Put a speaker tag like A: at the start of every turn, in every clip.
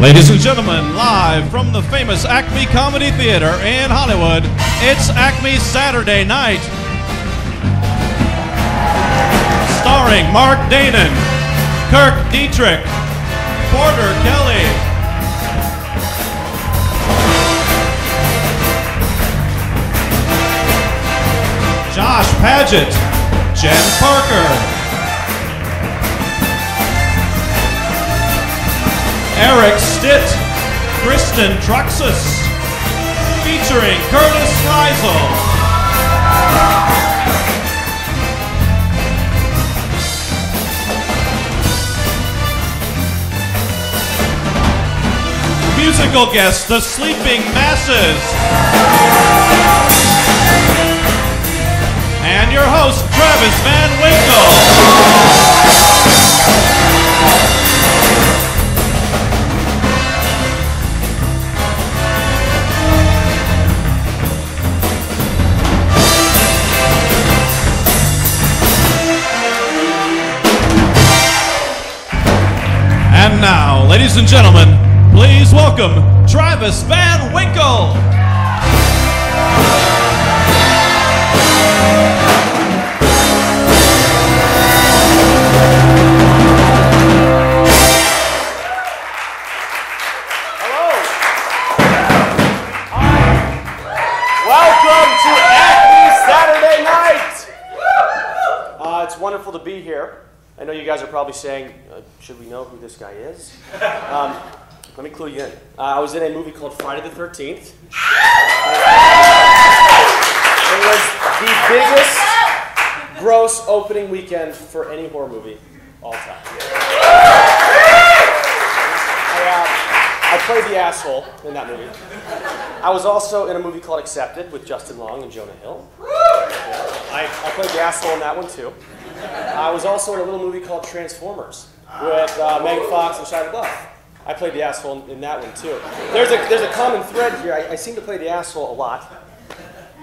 A: Ladies and gentlemen, live from the famous Acme Comedy Theater in Hollywood, it's Acme Saturday Night. Starring Marc Danon, Kirk Diedrich, Porter Kelley, Josh Paget, Jen Parker, Eric Stitt, Kristin Trucksess, featuring Curtiss Frisle. Musical guests, the Sleeping Masses. And your host, Travis Van Winkle. And now, ladies and gentlemen, please welcome Travis Van Winkle.
B: Hello. Hi. Welcome to Acme Saturday Night. Uh, it's wonderful to be here. I know you guys are probably saying, should we know who this guy is? Um, let me clue you in. Uh, I was in a movie called Friday the 13th. It was the biggest gross opening weekend for any horror movie all time. I, uh, I played the asshole in that movie. I was also in a movie called Accepted with Justin Long and Jonah Hill. I, I played the asshole in that one too. I was also in a little movie called Transformers with uh, Megan Fox and Shia LaBeouf. I played the asshole in, in that one too. There's a, there's a common thread here. I, I seem to play the asshole a lot,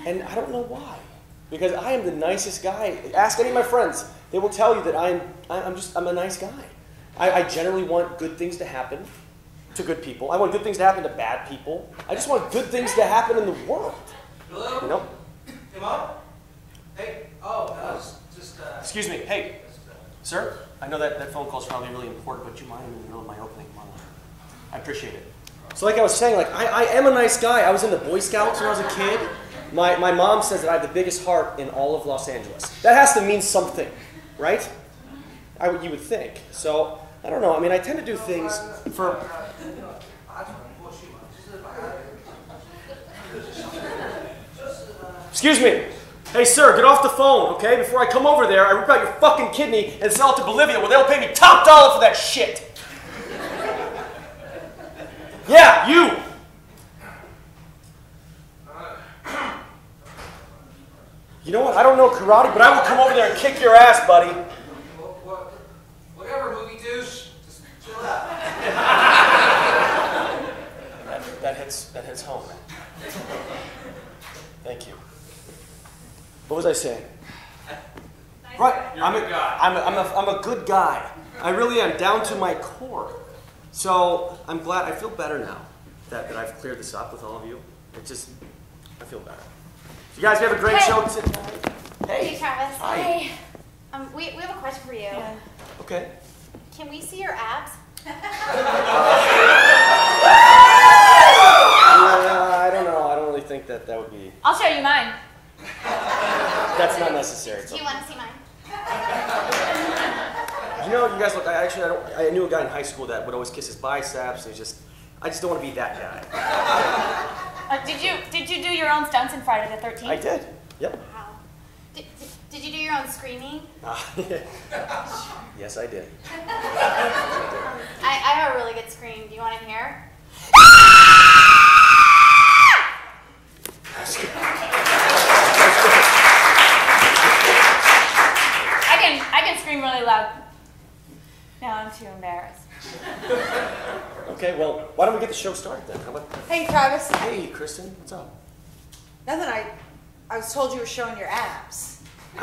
B: and I don't know why. Because I am the nicest guy. Ask any of my friends; they will tell you that I'm I'm just I'm a nice guy. I, I generally want good things to happen to good people. I want good things to happen to bad people. I just want good things to happen in the world.
C: Hello?
B: You know?
C: Come on. Hey. Oh, that was just. Uh,
B: Excuse me. Hey, sir. I know that that phone call is probably really important, but you mind in the middle of my opening monologue? I appreciate it. So, like I was saying, like I, I am a nice guy. I was in the Boy Scouts when I was a kid. My, my mom says that I have the biggest heart in all of Los Angeles. That has to mean something, right? I you would think. So I don't know. I mean, I tend to do things for. Excuse me. Hey, sir, get off the phone, okay? Before I come over there, I rip out your fucking kidney and sell it to Bolivia where they'll pay me top dollar for that shit. Yeah, you. You know what? I don't know karate, but I will come over there and kick your ass, buddy.
C: what, what, whatever, movie douche. Just chill out.
B: That, that hits that hits home. Man. Thank you. What was I saying? Right,
C: You're a
B: I'm
C: good guy.
B: I'm a, I'm, a, I'm a good guy. I really am, down to my core. So I'm glad. I feel better now that, that I've cleared this up with all of you. It just, I feel better. You guys we have a great
D: Hey.
B: show tonight.
D: Hey, Travis.
B: Hi.
D: Hey. Um, we, we have a question for you.
B: Okay.
D: Can we see your abs?
B: Uh, I don't know. I don't really think that that would be.
D: I'll show you mine.
B: That's not necessary.
D: Do you want to see mine?
B: You know, you guys look. I actually, I, don't, I knew a guy in high school that would always kiss his biceps, and he's just, I just don't want to be that guy.
E: Uh, did you did you do your own stunts in Friday the Thirteenth?
B: I did. Yep.
D: Wow. Did, did, did you do your own screaming?
B: Ah, yes, I did.
D: I, I have a really good scream. Do you want to hear?
E: I can I can scream really loud. Now I'm too embarrassed.
B: Okay, well, why don't we get the show started then? How about?
F: Hey, Travis.
B: Hey, Kristin, what's up?
F: Nothing. I, I was told you were showing your abs.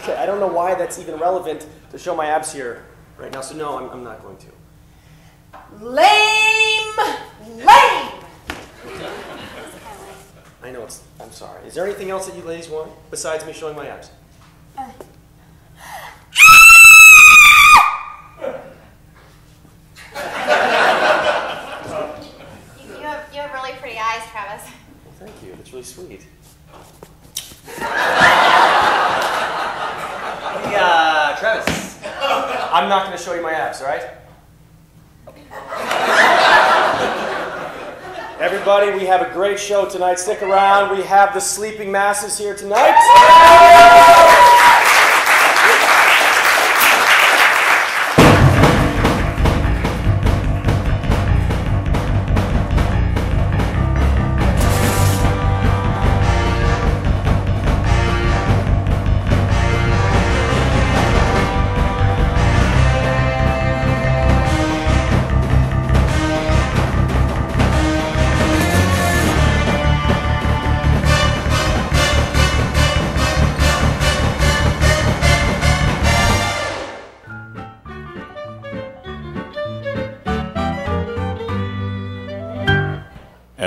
B: Okay, I don't know why that's even relevant to show my abs here right now, so no, I'm, I'm not going to.
F: Lame. Lame!
B: I know it's. I'm sorry. Is there anything else that you ladies want besides me showing my abs?
D: You, you have you have really pretty eyes, Travis.
B: Well, thank you. That's really sweet.
G: Hey, uh, Travis.
B: I'm not going to show you my abs, all right? Everybody, we have a great show tonight. Stick around. We have the sleeping masses here tonight.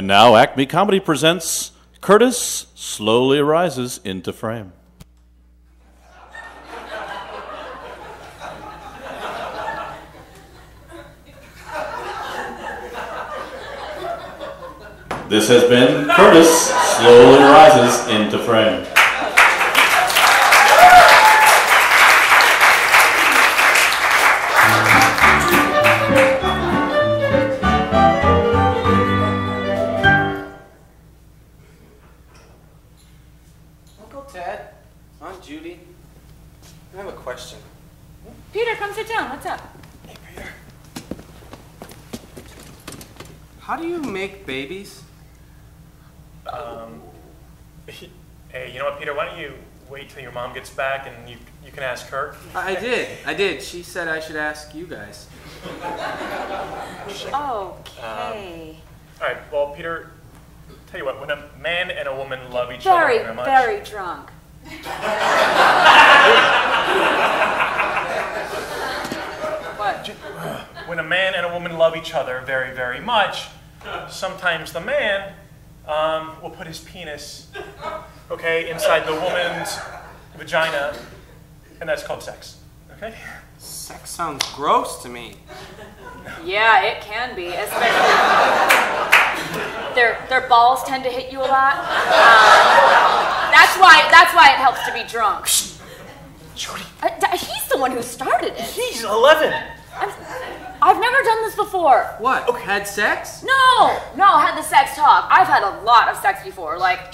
A: Now Acme Comedy presents Curtis Slowly Rises into Frame. This has been Curtis Slowly Rises into Frame.
G: How do you make babies?
H: Um, hey, you know what, Peter? Why don't you wait till your mom gets back and you you can ask her.
G: I I did. I did. She said I should ask you guys.
E: Okay.
H: All right. Well, Peter, tell you what. When a man and a woman love each
E: Very,
H: other very much,
E: very drunk. what?
H: when a man and a woman love each other very, very much, sometimes the man um, will put his penis, okay, inside the woman's vagina, and that's called sex. Okay.
G: Sex sounds gross to me.
E: Yeah, it can be, especially their their balls tend to hit you a lot. Um, that's why that's why it helps to be drunk.
H: Jody,
E: Uh, he's the one who started it.
H: he's 11.
E: I've, I've never done this before.
G: What? Had sex?
E: No, no, had the sex talk. I've had a lot of sex before, like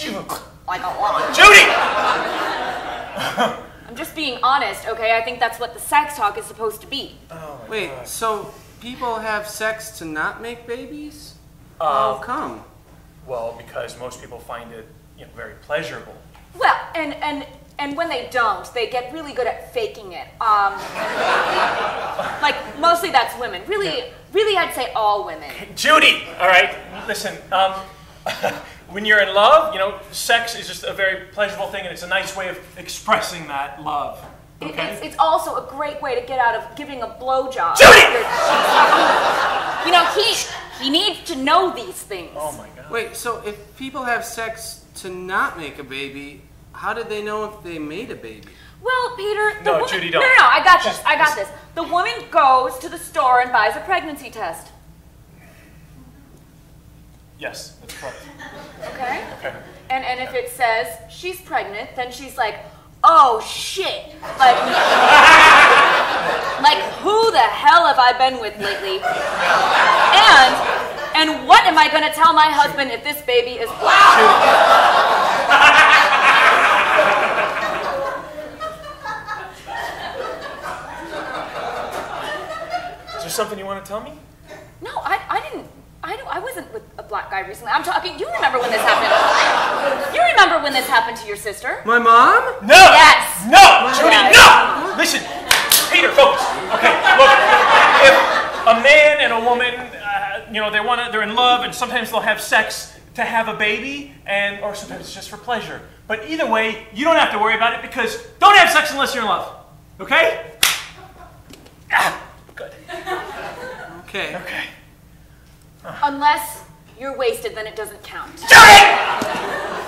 E: like a lot.
H: Judy!
E: I'm just being honest, okay? I think that's what the sex talk is supposed to be.
G: Wait, so people have sex to not make babies?
H: Uh,
G: How come?
H: well, because most people find it, you know, very pleasurable.
E: Well, and and and when they don't, they get really good at faking it. Um, like mostly that's women. Really, really, I'd say all women.
H: Judy! All right, listen. Um, when you're in love, you know, sex is just a very pleasurable thing, and it's a nice way of expressing that love. Okay.
E: It's, it's also a great way to get out of giving a blowjob.
H: Judy!
E: You know, he he needs to know these things.
H: oh my God.
G: Wait, so if people have sex to not make a baby, how did they know if they made a baby?
E: Well, Peter, the
H: No,
E: woman,
H: Judy,
E: no,
H: don't.
E: no, no, I got this. I got
H: just-
E: this. The woman goes to the store and buys a pregnancy test.
H: Yes, that's correct.
E: Okay.
H: Okay.
E: And and if it says she's pregnant, then she's like, oh shit, like, like who the hell have I been with lately? And and what am I gonna tell my husband if this baby is black?
H: Something you want to tell me?
E: No, I, I didn't. I, don't, I wasn't with a black guy recently. I'm talking. You remember when this happened? You remember when this happened to your sister?
G: My mom?
H: No!
E: Yes.
H: No! Judy,
E: Yes.
H: no! Listen, Peter, focus. Okay, look, if a man and a woman, uh, you know, they want to, they're in love, and sometimes they'll have sex to have a baby, and or sometimes it's just for pleasure. But either way, you don't have to worry about it because don't have sex unless you're in love. Okay? Ah, good.
G: Okay.
H: Okay.
E: Unless you're wasted, then it doesn't count.
I: We have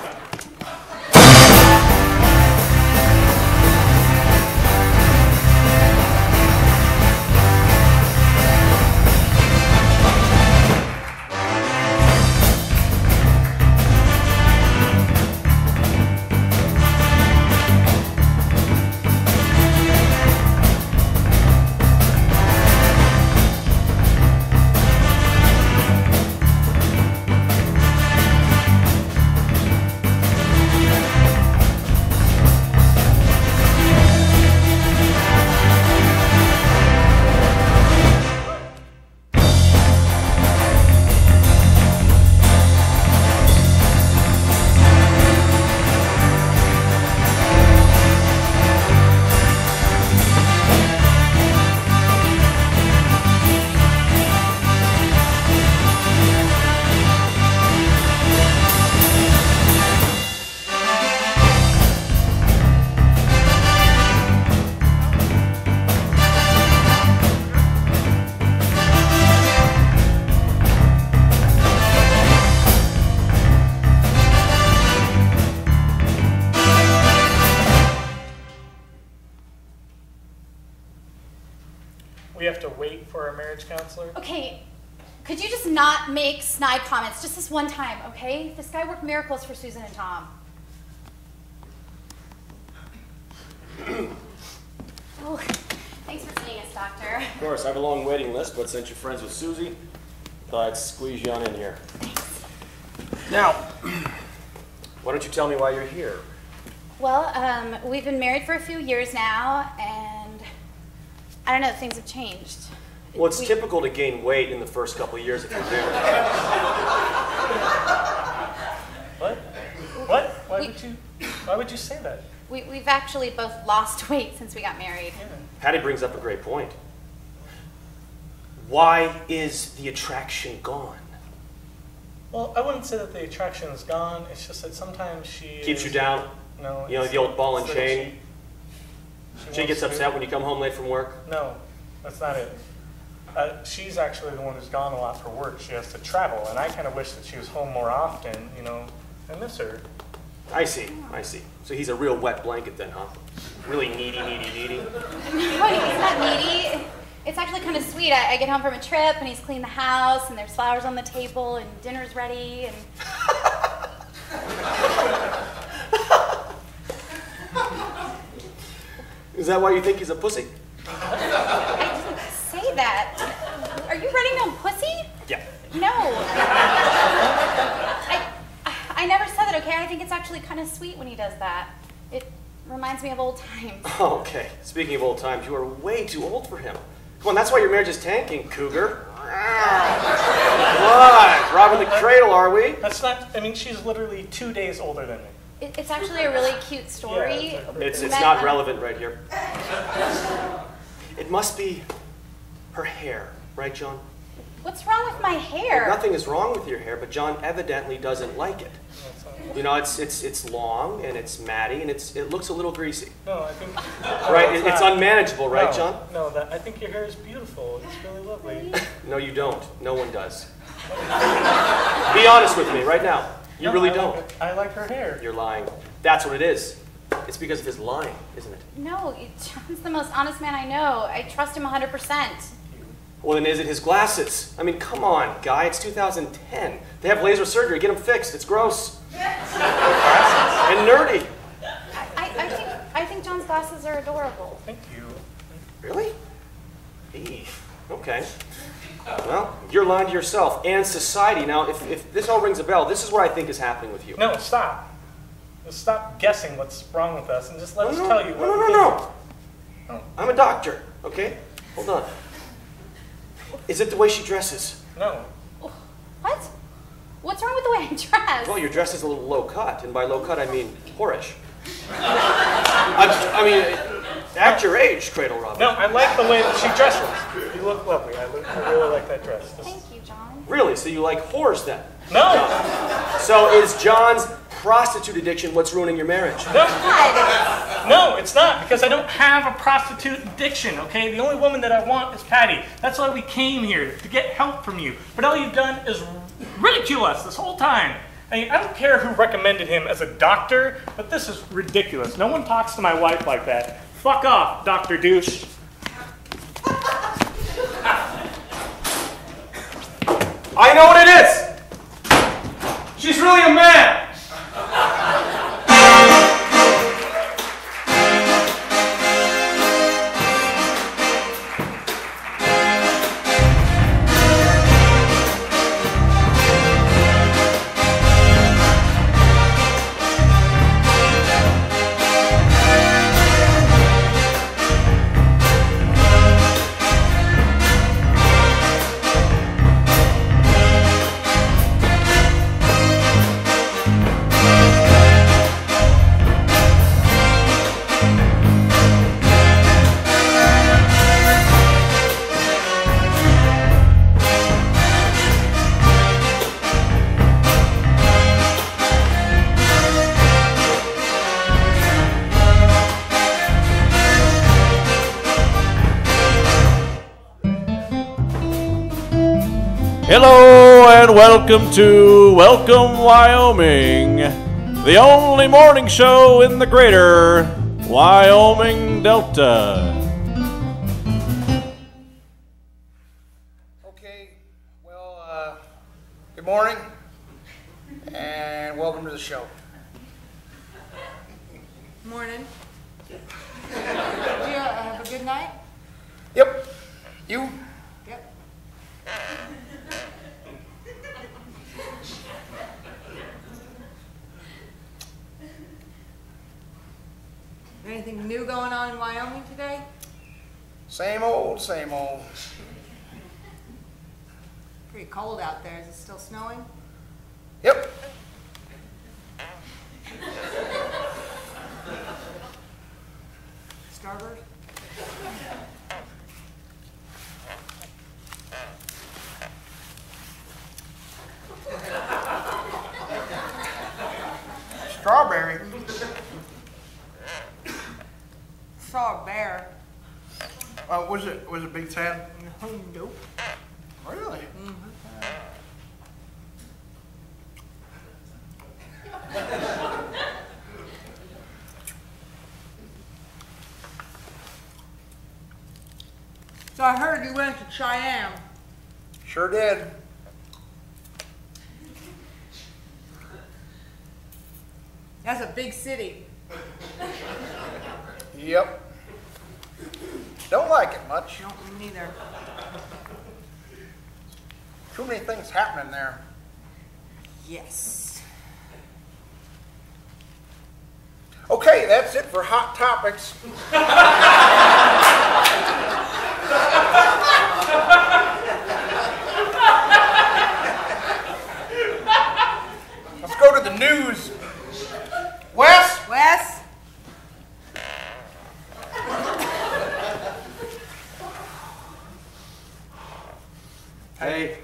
D: one time, okay? This guy worked miracles for Susan and Tom. oh, thanks for seeing us, Doctor.
B: Of course, I have a long waiting list, but since you're friends with Susie, thought I'd squeeze you on in here. Thanks. Now, why don't you tell me why you're here?
D: Well, um, we've been married for a few years now, and I don't know, things have changed.
B: Well, it's
D: We-
B: typical to gain weight in the first couple of years if you're married.
I: What? What? Why
D: We-
I: would you? Why would you say that?
D: We, we've actually both lost weight since we got married.
B: Patty brings up a great point. Why is the attraction gone?
I: Well, I wouldn't say that the attraction is gone. It's just that sometimes she
B: Keeps
I: is-
B: you down?
I: No.
B: You know, the old ball and chain?
I: She,
B: She gets upset when you come home late from work?
I: No, that's not it. Uh, she's actually the one who's gone a lot for work. She has to travel, and I kind of wish that she was home more often. You know, I miss her.
B: I see, I see. So he's a real wet blanket then, huh? Really needy, needy, needy.
D: No, he's not needy. It's actually kind of sweet. I, I get home from a trip and he's cleaned the house and there's flowers on the table and dinner's ready and
B: Is that why you think he's a pussy?
D: I didn't say that. Are you writing down pussy?
B: Yeah.
D: No. I, I never said that, okay? I think it's actually kind of sweet when he does that. It reminds me of old times.
B: Oh, okay. Speaking of old times, you are way too old for him. Come on, that's why your marriage is tanking, cougar. What? Robbing the cradle, are we?
I: That's not. I mean, she's literally two days older than me.
D: It, it's actually a really cute story.
I: Yeah,
B: It's,
D: We
B: it's not relevant right here. It must be her hair, right, John?
D: What's wrong with my hair?
B: Nothing is wrong with your hair, but John evidently doesn't like it. You know, it's it's it's long and it's matty and it's it looks a little greasy.
I: No, I think.
B: Right?
I: No,
B: It- it's unmanageable, right,
I: No,
B: John?
I: No, that I think your hair is beautiful. It's really lovely.
B: No, you don't. No one does. Be honest with me right now. You
I: No,
B: really
I: I
B: don't.
I: Like, I like her hair.
B: You're lying. That's what it is. It's because of his lying, isn't it?
D: No, John's the most honest man I know. I trust him 100%.
B: Well, then is it his glasses? I mean, come on, guy. It's 2010. They have laser surgery. Get them fixed. It's gross. and nerdy.
D: I, I, think, I think John's glasses are adorable.
I: Thank you.
B: Really? Eee. Okay. Well, you're lying to yourself and society. Now, if, if this all rings a bell, this is what I think is happening with you.
I: No, stop. Stop guessing what's wrong with us and just let
B: no,
I: us
B: no,
I: tell you
B: no,
I: what
B: no,
I: we
B: no,
I: think.
B: no. I'm a doctor, okay? Hold on. Is it the way she dresses?
I: No.
D: What? What's wrong with the way I dress?
B: Well, your dress is a little low cut, and by low cut I mean whorish. I, I mean, at your age, Cradle Robin.
I: No, I like the way that she dresses. You look lovely. I, look, I really like that dress. Just-
D: Thank you, John.
B: Really? So you like whores then?
I: no!
B: So is John's prostitute addiction what's ruining your marriage?
D: God,
I: No, it's not because I don't have a prostitute addiction, okay? The only woman that I want is Patty. That's why we came here, to get help from you. But all you've done is ridicule us this whole time. I mean, I don't care who recommended him as a doctor, but this is ridiculous. No one talks to my wife like that. Fuck off, Dr. Douche.
B: I know what it is! She's really a man!
A: Welcome to Welcome Wyoming, the only morning show in the greater Wyoming Delta.
J: Okay, well, uh, good morning, and welcome to the show.
F: Morning. Did you uh, have a good night?
J: Yep, you?
F: Yep. Anything new going on in Wyoming today?
J: Same old, same old.
F: Pretty cold out there. Is it still snowing?
J: Yep.
F: Starboard?
J: Strawberry.
F: Saw a bear.
J: Uh, was it was it Big Ten?
F: No, nope.
J: Really?
F: So I heard you went to Cheyenne.
J: Sure did.
F: That's a big city.
J: Yep. Don't like it much.
F: No, me neither.
J: Too many things happening there.
F: Yes.
J: Okay, that's it for hot topics. Let's go to the news. Wes?
F: Wes?
K: Hey,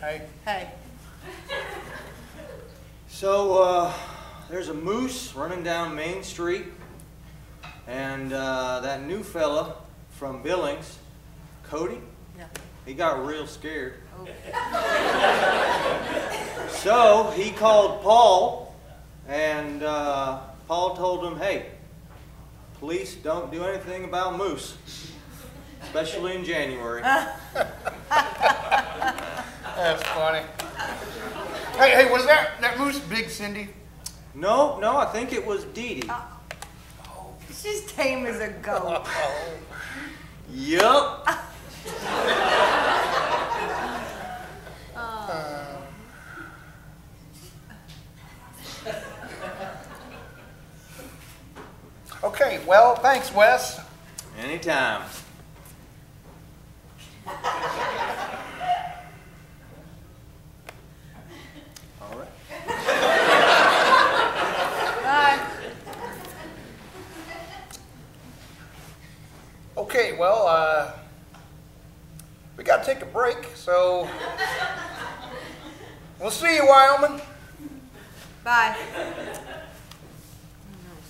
J: Hey.
F: Hey.
K: so uh, there's a moose running down Main Street, and uh, that new fella from Billings, Cody,
F: Yeah.
K: he got real scared. So he called Paul, and uh, Paul told him, hey, police don't do anything about moose, especially in January.
J: That's funny. Hey, hey, was that that moose big, Cindy?
K: No, no, I think it was Dee Dee.
F: She's tame as a goat.
K: Yup.
J: Okay, well, thanks, Wes.
K: Anytime. All right.
F: Bye.
J: Okay, well, uh, we got to take a break, so we'll see you, Wyoming.
F: Bye.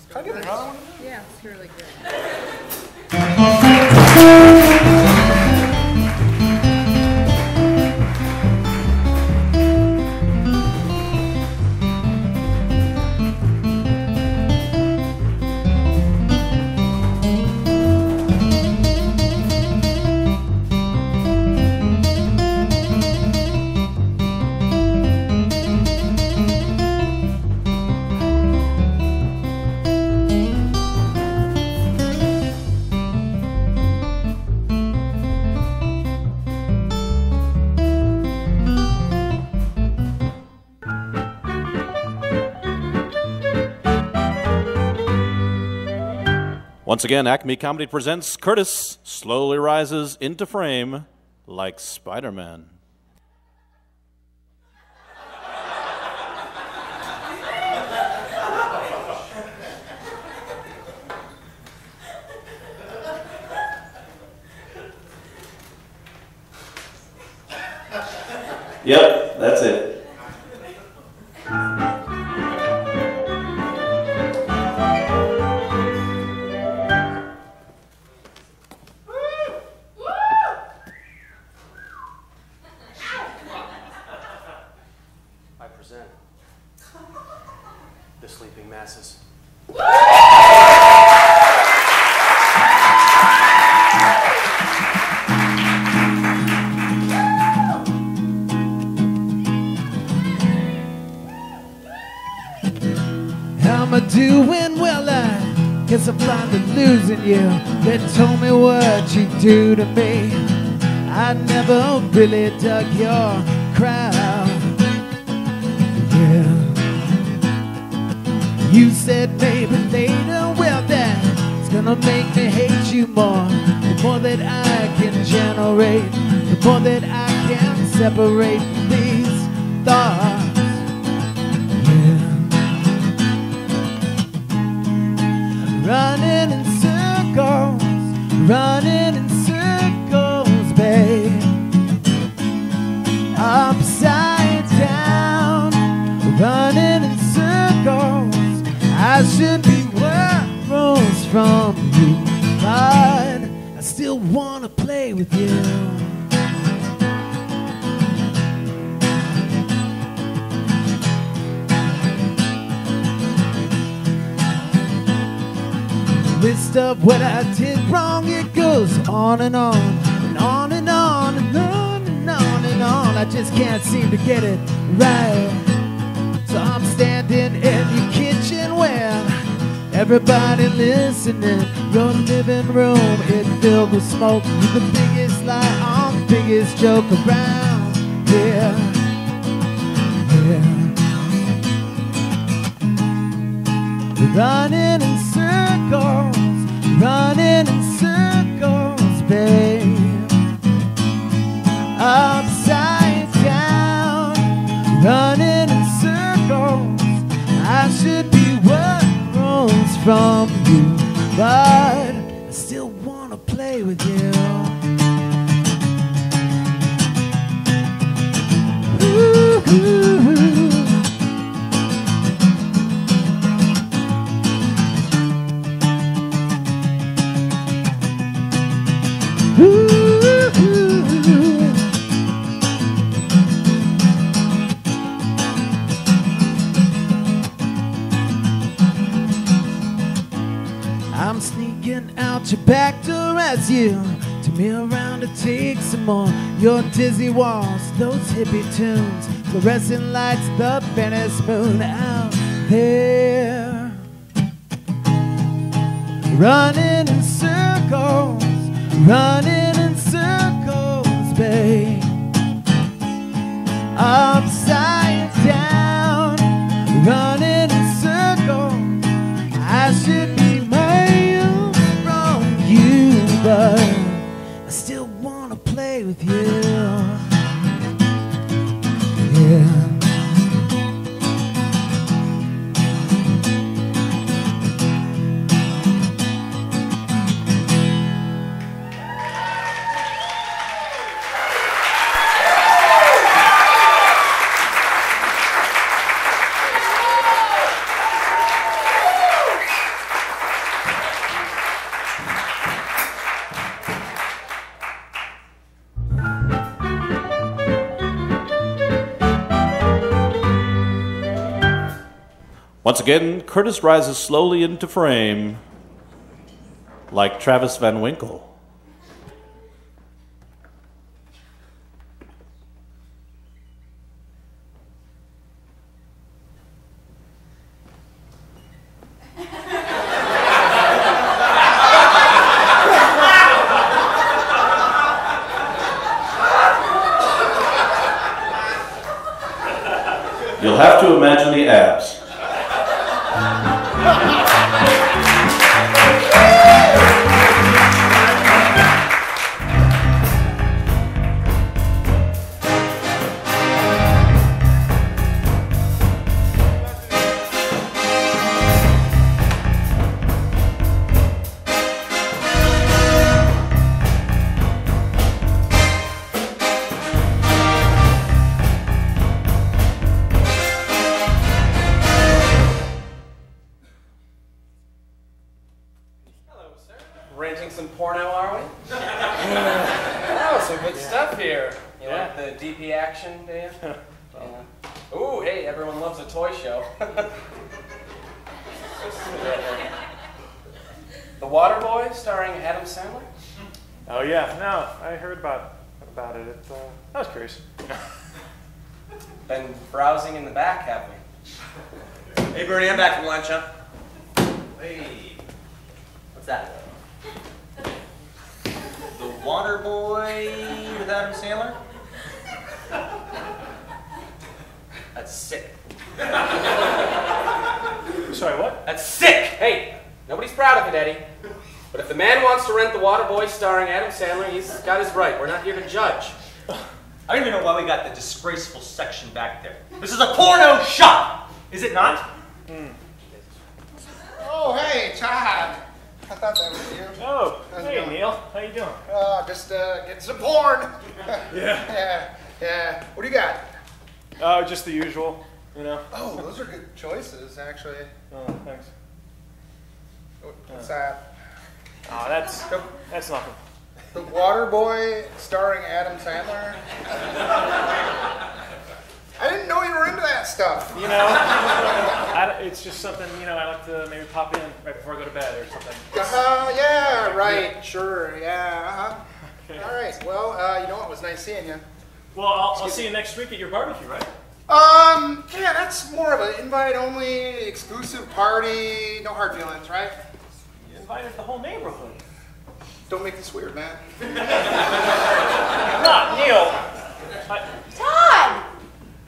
C: Can I get another one?
F: Yeah, it's really good.
A: Once again, Acme Comedy presents Curtis slowly rises into frame like Spider Man. Yep, that's it.
L: Do to me. I never really dug your crowd. Yeah. You said maybe later, well, that's gonna make me hate you more. The more that I can generate, the more that I can separate these thoughts. Should be worlds from you, but I still wanna play with you. list of what I did wrong. It goes on and on and on and on and on and on and on. I just can't seem to get it right. So I'm standing in your kitchen where everybody listening. Your living room it filled with smoke. You're the biggest lie on, the biggest joke around here. Yeah. Running in circles, running in circles, babe. Upside down, running in circles. I should be from you, but I still wanna play with you. Back as you turn me around to take some more. Your dizzy walls, those hippie tunes, fluorescent lights, the Venice moon out there. Running in circles, running in circles, babe. Upside
K: Once again, Curtis rises slowly into frame like Travis Van Winkle.
J: Actually.
H: Oh, thanks.
J: What- What's that?
H: Oh, that's that's nothing.
J: The Water Boy starring Adam Sandler? I didn't know you were into that stuff.
H: You know, I, it's just something you know I like to maybe pop in right before I go to bed or something.
J: Uh-huh, yeah, right, sure, yeah, uh-huh. Okay. All right, well, uh, you know what, it was nice seeing you.
H: Well, I'll, I'll see you next week at your barbecue, right?
J: Um, yeah, that's more of an invite-only, exclusive party, no hard feelings, right?
H: You invited the whole neighborhood.
J: Don't make this weird, man.
H: Not Neil. I,
M: Todd!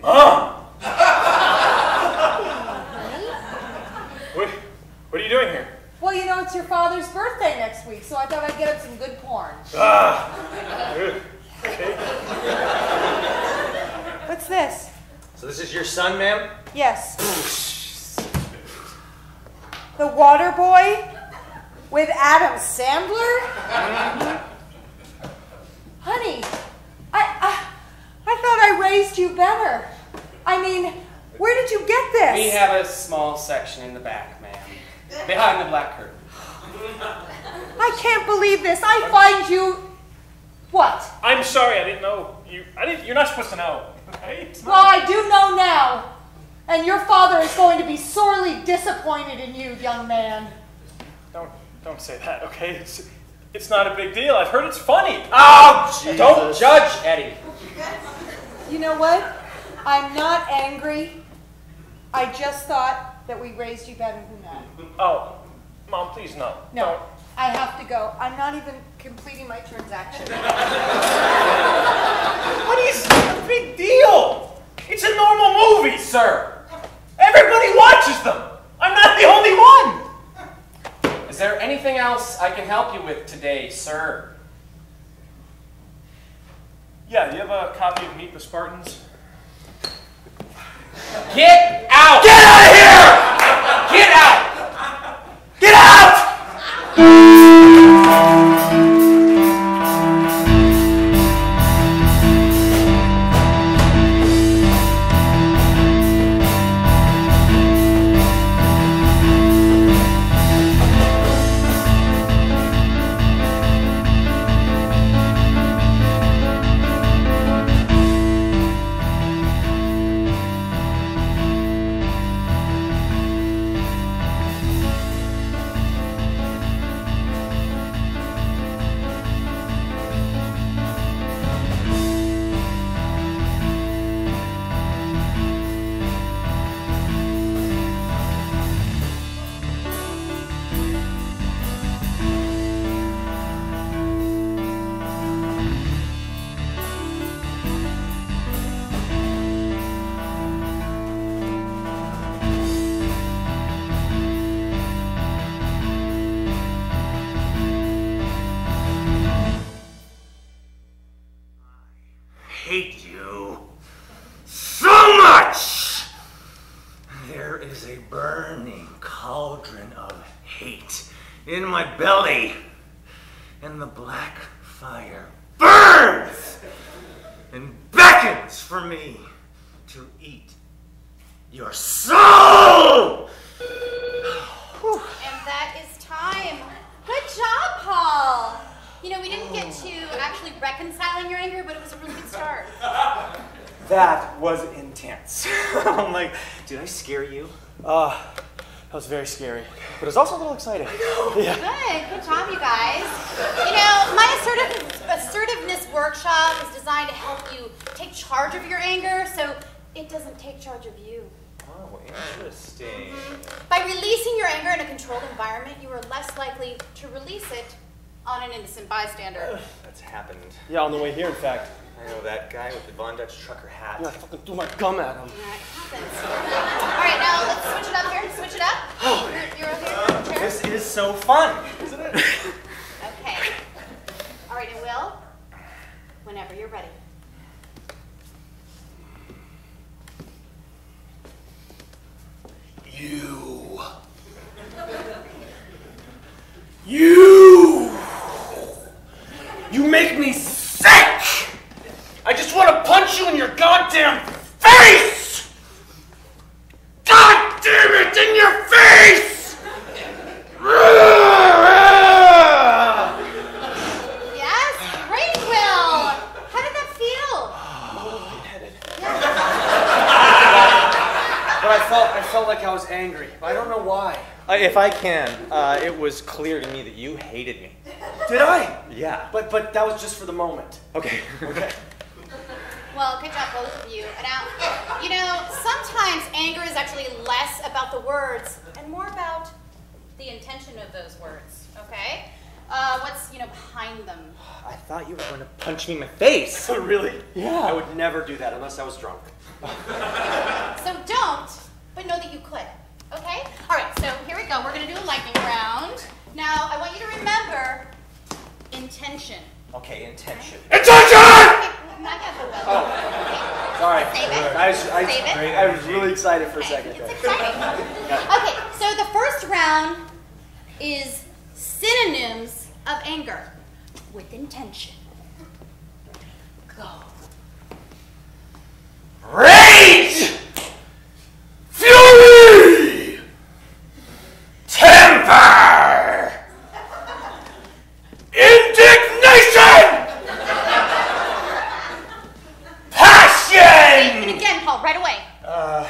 H: what, what are you doing here?
F: Well, you know, it's your father's birthday next week, so I thought I'd get him some good porn.
H: Ah, Ugh.
F: What's this?
N: So this is your son, ma'am?
F: Yes. the Water Boy with Adam Sandler? Honey, I, I, I thought I raised you better. I mean, where did you get this?
G: We have a small section in the back, ma'am. Behind the black curtain.
F: I can't believe this. I find you. What?
H: I'm sorry, I didn't know. You, I didn't. You're not supposed to know. Okay? It's not-
F: Well, I do know now. And your father is going to be sorely disappointed in you, young man.
H: Don't don't say that, okay? It's it's not a big deal. I've heard it's funny.
G: Oh, don't judge, Eddie.
F: You know what? I'm not angry. I just thought that we raised you better than that.
H: Oh, mom, please no.
F: No, I have to go. I'm not even completing my transaction.
H: What is a big deal? It's a normal movie.
G: Sir,
H: Everybody watches them. I'm not the only one.
G: is there anything else I can help you with today, sir?
H: Yeah, do you have a copy of Meet the Spartans?
G: Get out! Get out of here! Get out!
H: Get out!
D: Was
B: very scary, but it was also a little exciting. Yeah.
D: Good. Good job, you guys. You know, my assertive, assertiveness workshop is designed to help you take charge of your anger so it doesn't take charge of you.
B: Oh, interesting. Mm-hmm.
D: By releasing your anger in a controlled environment, you are less likely to release it on an innocent bystander.
B: That's happened. Yeah, on the way here, in fact. I know that guy with the Von Dutch trucker hat. Yeah, I fucking threw my gum at him.
D: All right, now let's switch it up here. Switch it up. Oh. You're, you're okay in the chair?
B: This is so fun, isn't it?
D: Okay. All right, and Will, whenever you're ready.
O: You. You. You make me sick. I just want to punch you in your goddamn face. God damn it, in your face.
D: Yes, great, Will. How did that feel?
B: But I felt, I felt like I was angry. I don't know why. Uh, if I can, uh, it was clear to me that you hated me. Did I? Yeah. But but that was just for the moment. Okay. Okay.
D: Well, good job, both of you. And now, you know, sometimes anger is actually less about the words and more about the intention of those words. Okay? Uh, what's you know behind them?
B: I thought you were going to punch me in the face. really? Yeah. I would never do that unless I was drunk.
D: So don't, but know that you could. Okay? All right. So here we go. We're gonna do a lightning round. Now, I want you to remember intention.
B: Okay, intention.
D: Okay, not yet, but will.
B: Oh. Sorry.
D: Save it.
B: I was, I,
D: Save it.
B: I was really excited for a second.
D: It's exciting. Okay, so the first round is synonyms of anger with intention. Go.
O: Rage! Fury! Temper! Indignation! Passion!
D: And again, Paul, right away.
O: Uh,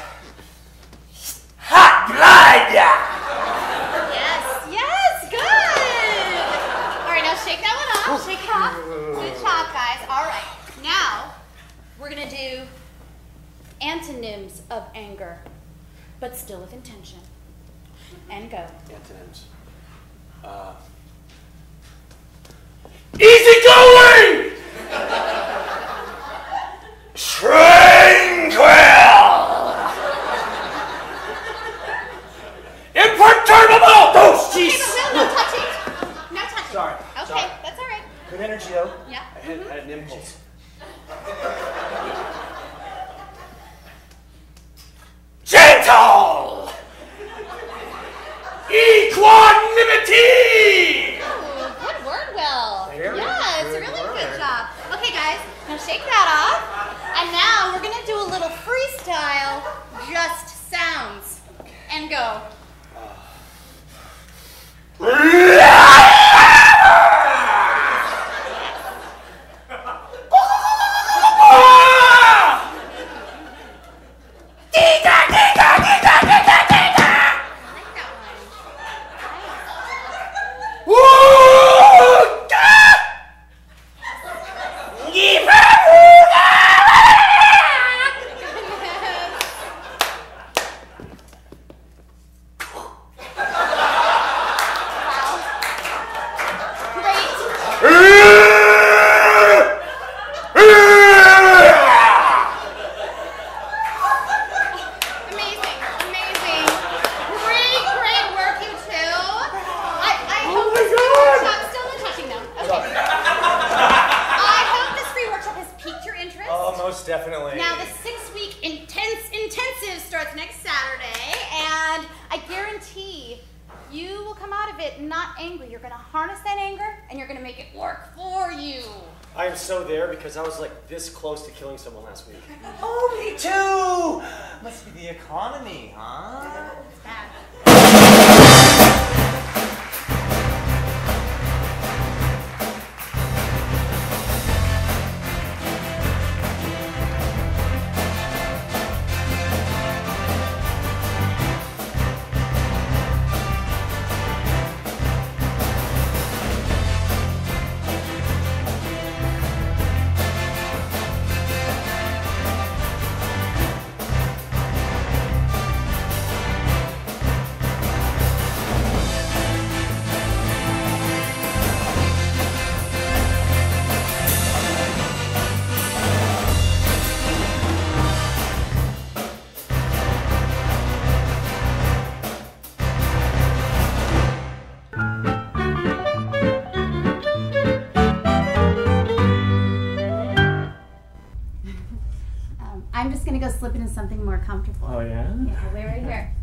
O: hot blood!
D: Yes, yes, good. All right, now shake that one off. Shake it off. Good job, guys. All right, now we're gonna do antonyms of anger, but still with intention. And go.
B: Antonyms. Uh,
O: Easy
D: something more comfortable.
H: Oh, yeah?
D: Yeah, wait right here.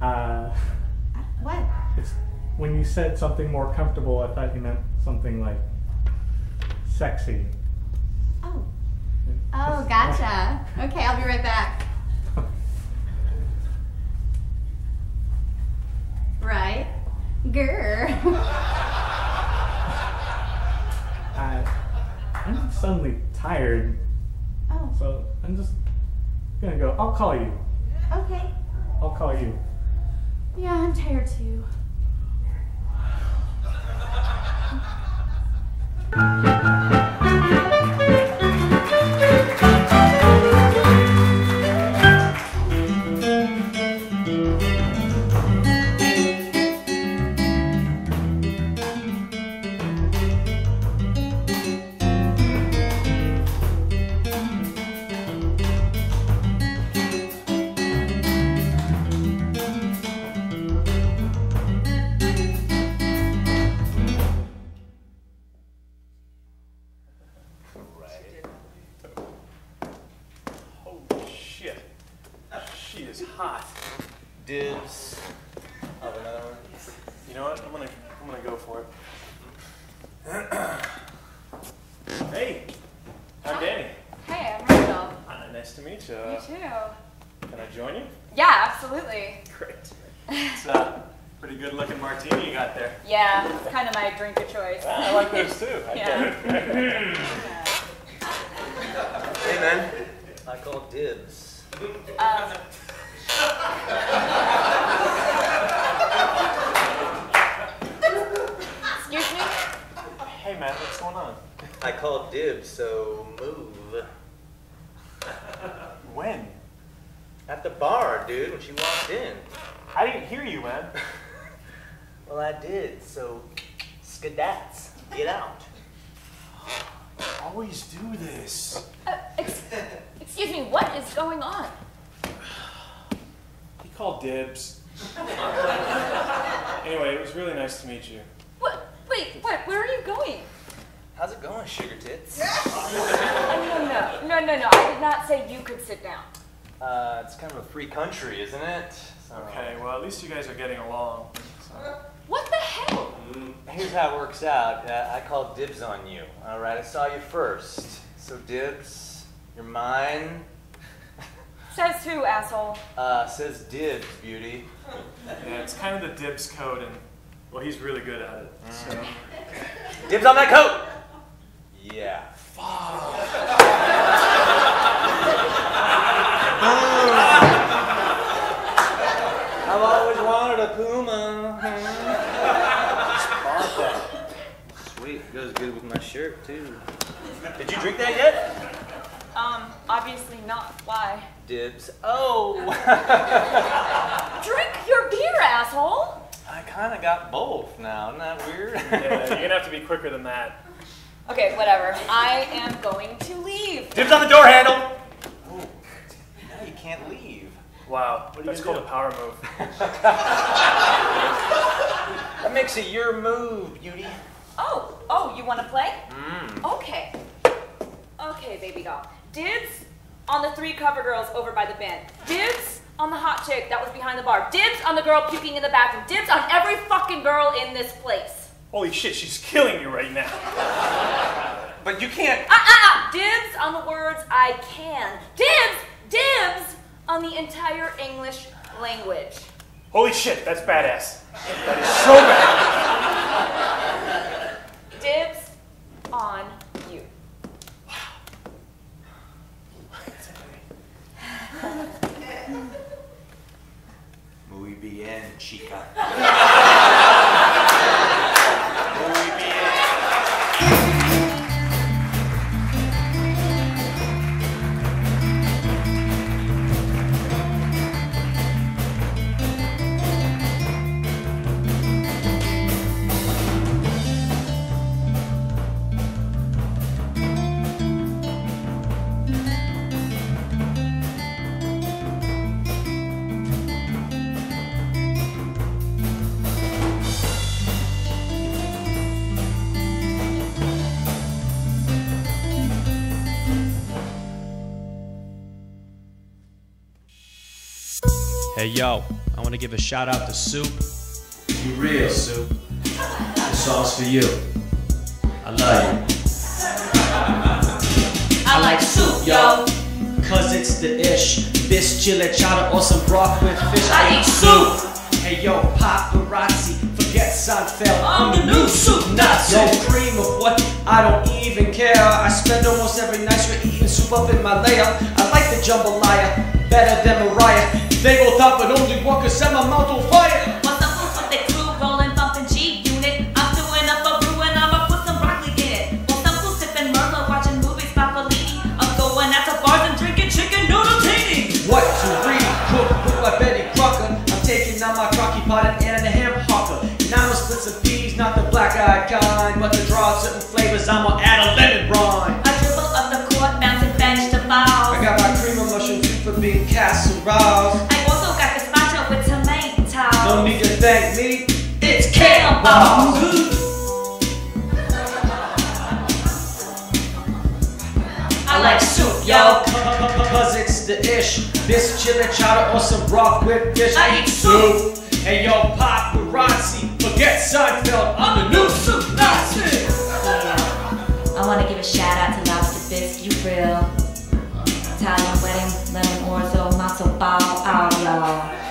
H: Uh,
D: What?
H: it's, when you said something more comfortable, I thought you meant something like sexy.
D: Oh. Oh, gotcha. Okay, I'll be right back. Right. Grr.
H: I, uh, I'm suddenly tired,
D: Oh,
H: so I'm just gonna go. I'll call you.
D: okay.
H: I'll call you.
D: Yeah, I'm tired too.
H: Holy
K: first. So dibs, you're mine.
E: Says who, asshole?
K: Uh, says dibs, beauty.
H: Yeah, it's kind of the dibs code, and well, he's really good at it. So.
K: Dibs on that coat. Yeah. I've always wanted a Puma. Just bought that. Sweet, goes good with my shirt too. Did you drink that yet?
E: Um, obviously not. Why?
K: Dibs. Oh.
E: Drink your beer, asshole!
K: I kind of got both now. Isn't that weird?
H: Yeah, you're gonna have to be quicker than that.
E: Okay, whatever. I am going to leave.
K: Dibs on the door handle. Oh, now you can't leave.
H: Wow,
K: are
H: that's
K: gonna
H: called a power move.
K: That makes it your move, beauty.
E: Oh, oh, you want to play? Okay. Okay, baby doll. Dibs on the three cover girls over by the bin. Dibs on the hot chick that was behind the bar. Dibs on the girl puking in the bathroom. Dibs on every fucking girl in this place.
P: Holy shit, she's killing you right now.
Q: But you can't.
E: Ah, ah, ah. Dibs on the words I can. Dibs, dibs on the entire English language.
P: Holy shit, that's badass. That is so bad.
E: Dibs on you. Wow.
K: Muy bien, chica.
B: Hey yo, I want to give a shout out to Soup. You real Soup. This song's for you. I love you.
E: I like soup, yo.
B: Cause it's the ish. This chili chowder or some broth with fish.
E: I eat soup.
B: Hey yo, paparazzi, forget Seinfeld.
E: I'm the new soup Nazi.
B: No cream of what? I don't even care. I spend almost every night straight eating soup up in my layer. I like the jambalaya better than Mariah. They go top but only I'm a mouth on fire.
E: What's up with the crew rolling, bumping G unit? I'm doing up a brew and I'ma put some broccoli in it. What's up with sipping Merlot, watching movies by I'm going out to bars and drinking chicken noodle teeny.
B: What to read? Cook, cook like Betty Crocker. I'm taking out my crocky pot and adding a ham hocker. Now I'm split some peas, not the black eyed kind, but to draw certain flavors, I'ma add a
E: I like soup, yo.
B: Cause it's the ish. This chili chowder or some broth with fish.
E: I eat soup.
B: Hey yo, paparazzi, forget Seinfeld. I'm the new soup Nazi.
R: I want to give a shout out to Lobster you real. Italian wedding, lemon orzo, matzo ball, oh y'all.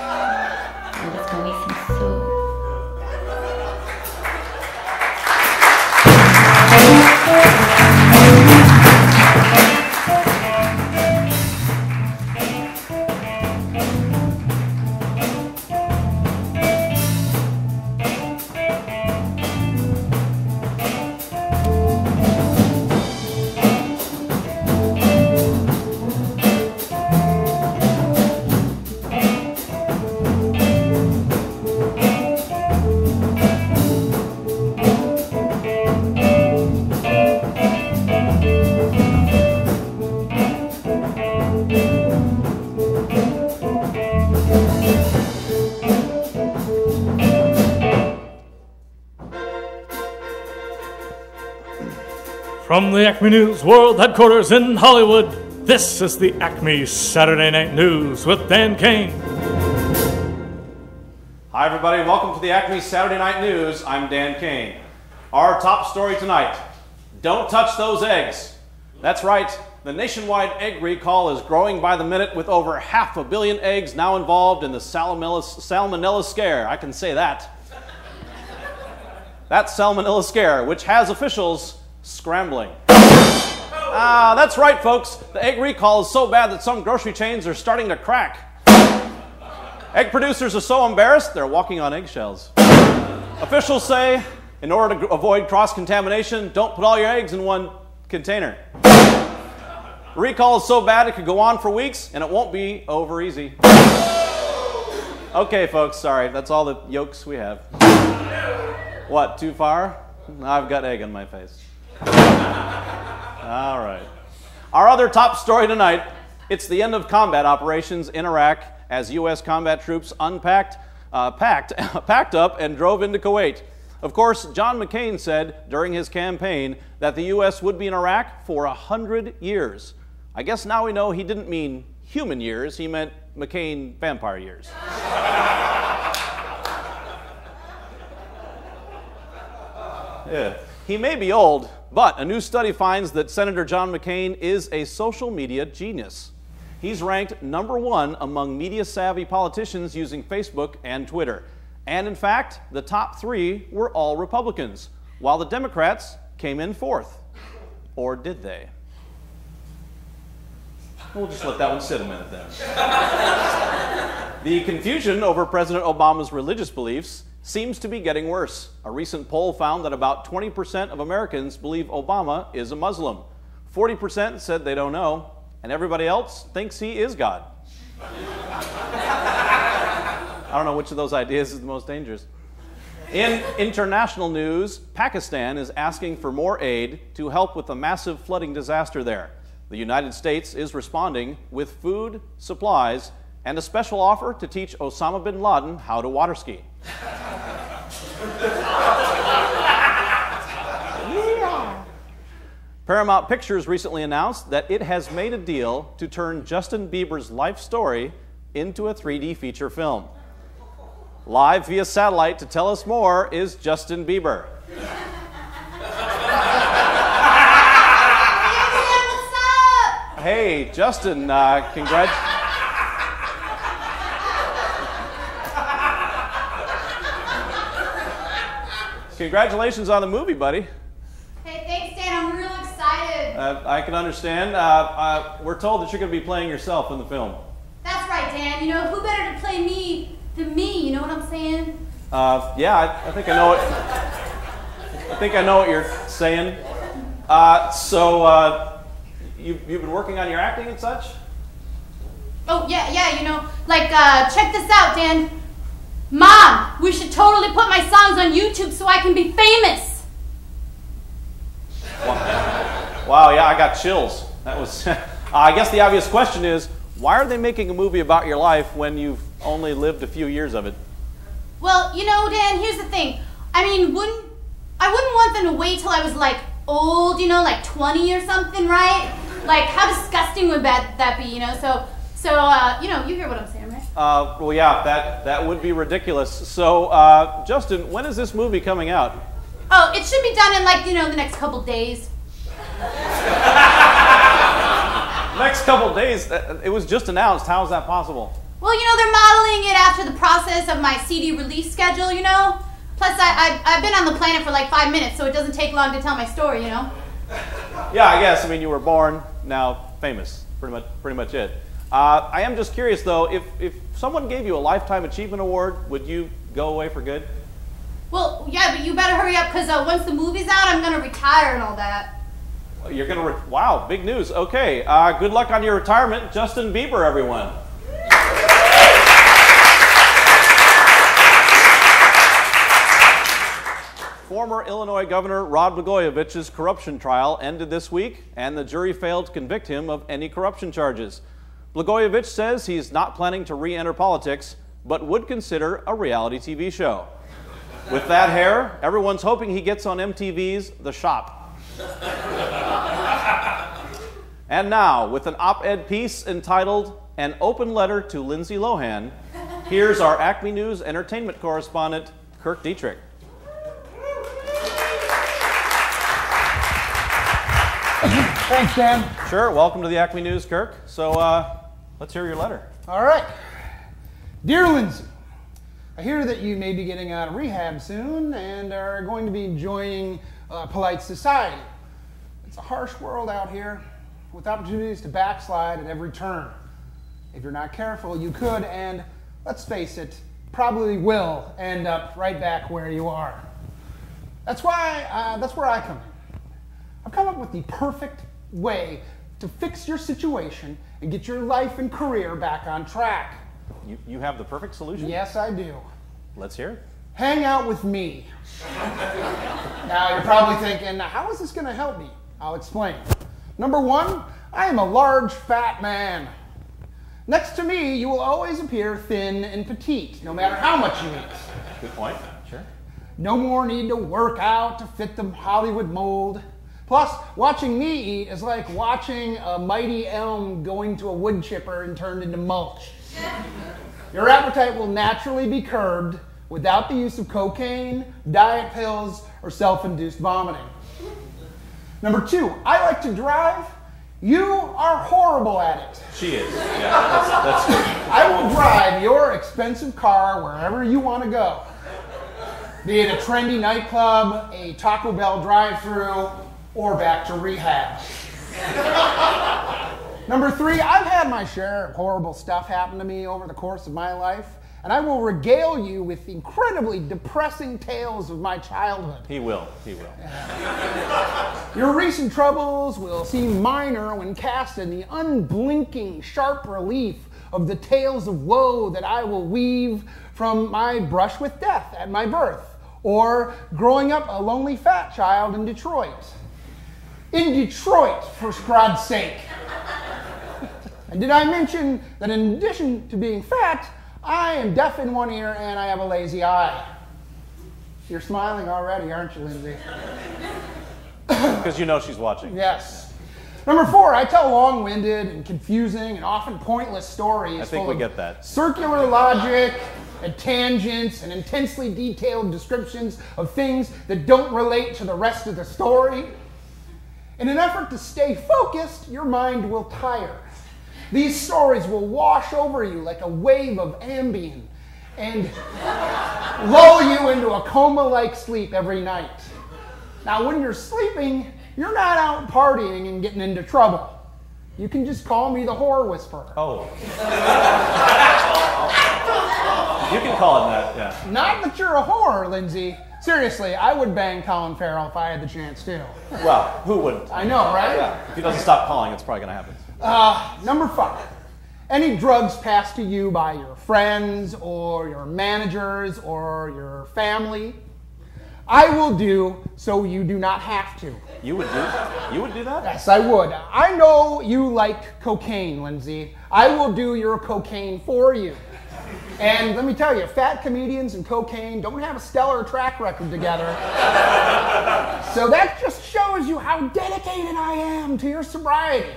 P: From the Acme News World Headquarters in Hollywood, this is the Acme Saturday Night News with Dan Kane.
A: Hi, everybody. Welcome to the Acme Saturday Night News. I'm Dan Kane. Our top story tonight don't touch those eggs. That's right. The nationwide egg recall is growing by the minute with over half a billion eggs now involved in the salmonella, salmonella scare. I can say that. That salmonella scare, which has officials scrambling. Ah, that's right, folks. The egg recall is so bad that some grocery chains are starting to crack. Egg producers are so embarrassed, they're walking on eggshells. Officials say, in order to avoid cross contamination, don't put all your eggs in one container. Recall is so bad it could go on for weeks, and it won't be over easy. Okay, folks, sorry. That's all the yolks we have. What, too far? I've got egg on my face. All right. Our other top story tonight it's the end of combat operations in Iraq as U.S. combat troops unpacked, uh, packed, packed up and drove into Kuwait. Of course, John McCain said during his campaign that the U.S. would be in Iraq for a hundred years. I guess now we know he didn't mean human years, he meant McCain vampire years. Yeah. He may be old, but a new study finds that Senator John McCain is a social media genius. He's ranked number one among media savvy politicians using Facebook and Twitter. And in fact, the top three were all Republicans, while the Democrats came in fourth. Or did they? We'll just let that one sit a minute then. the confusion over President Obama's religious beliefs seems to be getting worse. A recent poll found that about 20% of Americans believe Obama is a Muslim. 40% said they don't know, and everybody else thinks he is God. I don't know which of those ideas is the most dangerous. In international news, Pakistan is asking for more aid to help with the massive flooding disaster there. The United States is responding with food, supplies, and a special offer to teach Osama bin Laden how to water ski. Paramount Pictures recently announced that it has made a deal to turn Justin Bieber's life story into a 3D feature film. Live via satellite to tell us more is Justin Bieber. Hey, Justin, uh, congrats. Congratulations on the movie, buddy.
D: Hey, thanks, Dan. I'm real excited.
A: Uh, I can understand. Uh, uh, we're told that you're going to be playing yourself in the film.
D: That's right, Dan. You know, who better to play me than me? You know what I'm saying?
A: Uh, yeah, I, I think I know what. I think I know what you're saying. Uh, so, uh, you, you've been working on your acting and such?
D: Oh, yeah, yeah, you know, like, uh, check this out, Dan. Mom, we should totally put my songs on YouTube so I can be famous.
A: Wow, yeah, I got chills. That was. I guess the obvious question is why are they making a movie about your life when you've only lived a few years of it?
D: Well, you know, Dan, here's the thing. I mean, wouldn't I wouldn't want them to wait till I was like old, you know, like 20 or something, right? Like, how disgusting would that, that be, you know? So, so uh, you know, you hear what I'm saying?
A: Uh, well, yeah, that, that would be ridiculous. So, uh, Justin, when is this movie coming out?
D: Oh, it should be done in like, you know, the next couple days.
A: Next couple days. uh, It was just announced. How is that possible?
D: Well, you know, they're modeling it after the process of my CD release schedule, you know? Plus, I, I, I've been on the planet for like five minutes, so it doesn't take long to tell my story, you know?
A: Yeah, I guess. I mean, you were born, now famous. Pretty much, pretty much it. Uh, I am just curious, though, if, if someone gave you a Lifetime Achievement Award, would you go away for good?
D: Well, yeah, but you better hurry up because uh, once the movie's out, I'm gonna retire and all that.
A: You're going to. Re- wow, big news. Okay, uh, good luck on your retirement. Justin Bieber, everyone. Former Illinois Governor Rod Blagojevich's corruption trial ended this week, and the jury failed to convict him of any corruption charges. Blagojevich says he's not planning to re enter politics, but would consider a reality TV show. With that hair, everyone's hoping he gets on MTV's The Shop. And now, with an op ed piece entitled An Open Letter to Lindsay Lohan, here's our Acme News entertainment correspondent, Kirk Diedrich.
J: Thanks, Dan.
A: Sure, welcome to the Acme News, Kirk. So, uh, let's hear your letter.
J: All right. Dear Lindsay, I hear that you may be getting out of rehab soon and are going to be enjoying uh, polite society. It's a harsh world out here with opportunities to backslide at every turn. If you're not careful, you could, and let's face it, probably will end up right back where you are. That's why, uh, that's where I come in. I've come up with the perfect way to fix your situation and get your life and career back on track.
A: You, you have the perfect solution?
J: Yes, I do.
A: Let's hear it.
J: Hang out with me. now, you're probably thinking, how is this going to help me? I'll explain. Number one, I am a large, fat man. Next to me, you will always appear thin and petite, no matter how much you eat.
A: Good point. Sure.
J: No more need to work out to fit the Hollywood mold. Plus, watching me eat is like watching a mighty elm going to a wood chipper and turned into mulch. Your appetite will naturally be curbed without the use of cocaine, diet pills, or self induced vomiting. Number two, I like to drive. You are horrible at it.
A: She is. Yeah, that's, that's good.
J: I will drive your expensive car wherever you want to go. Be it a trendy nightclub, a Taco Bell drive through, or back to rehab. Number three, I've had my share of horrible stuff happen to me over the course of my life, and I will regale you with incredibly depressing tales of my childhood.
A: He will. He will.
J: Your recent troubles will seem minor when cast in the unblinking, sharp relief of the tales of woe that I will weave from my brush with death at my birth, or growing up a lonely fat child in Detroit. In Detroit, for God's sake. And did I mention that in addition to being fat, I am deaf in one ear and I have a lazy eye? You're smiling already, aren't you, Lindsay?
A: Because you know she's watching.
J: Yes. Number four, I tell long winded and confusing and often pointless stories.
A: I think
J: full
A: we get that.
J: Circular logic and tangents and intensely detailed descriptions of things that don't relate to the rest of the story. In an effort to stay focused, your mind will tire. These stories will wash over you like a wave of Ambien and lull you into a coma like sleep every night. Now, when you're sleeping, you're not out partying and getting into trouble. You can just call me the horror whisperer.
A: Oh. You can call it that, yeah.
J: Not that you're a whore, Lindsay. Seriously, I would bang Colin Farrell if I had the chance too.
A: Well, who wouldn't?
J: I know, right?
A: Yeah. If he doesn't stop calling, it's probably going to happen.
J: Uh, number five. Any drugs passed to you by your friends or your managers or your family, I will do so you do not have to.
A: You would do you would do that?
J: Yes, I would. I know you like cocaine, Lindsay. I will do your cocaine for you. And let me tell you, fat comedians and cocaine don't have a stellar track record together. so that just shows you how dedicated I am to your sobriety.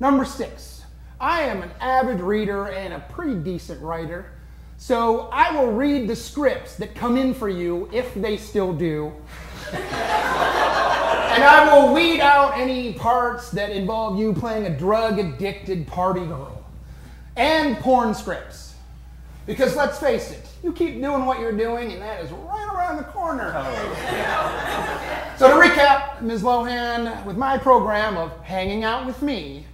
J: Number six, I am an avid reader and a pretty decent writer. So I will read the scripts that come in for you, if they still do. and I will weed out any parts that involve you playing a drug addicted party girl. And porn scripts. Because let's face it, you keep doing what you're doing, and that is right around the corner. So to recap, Ms. Lohan, with my program of hanging out with me,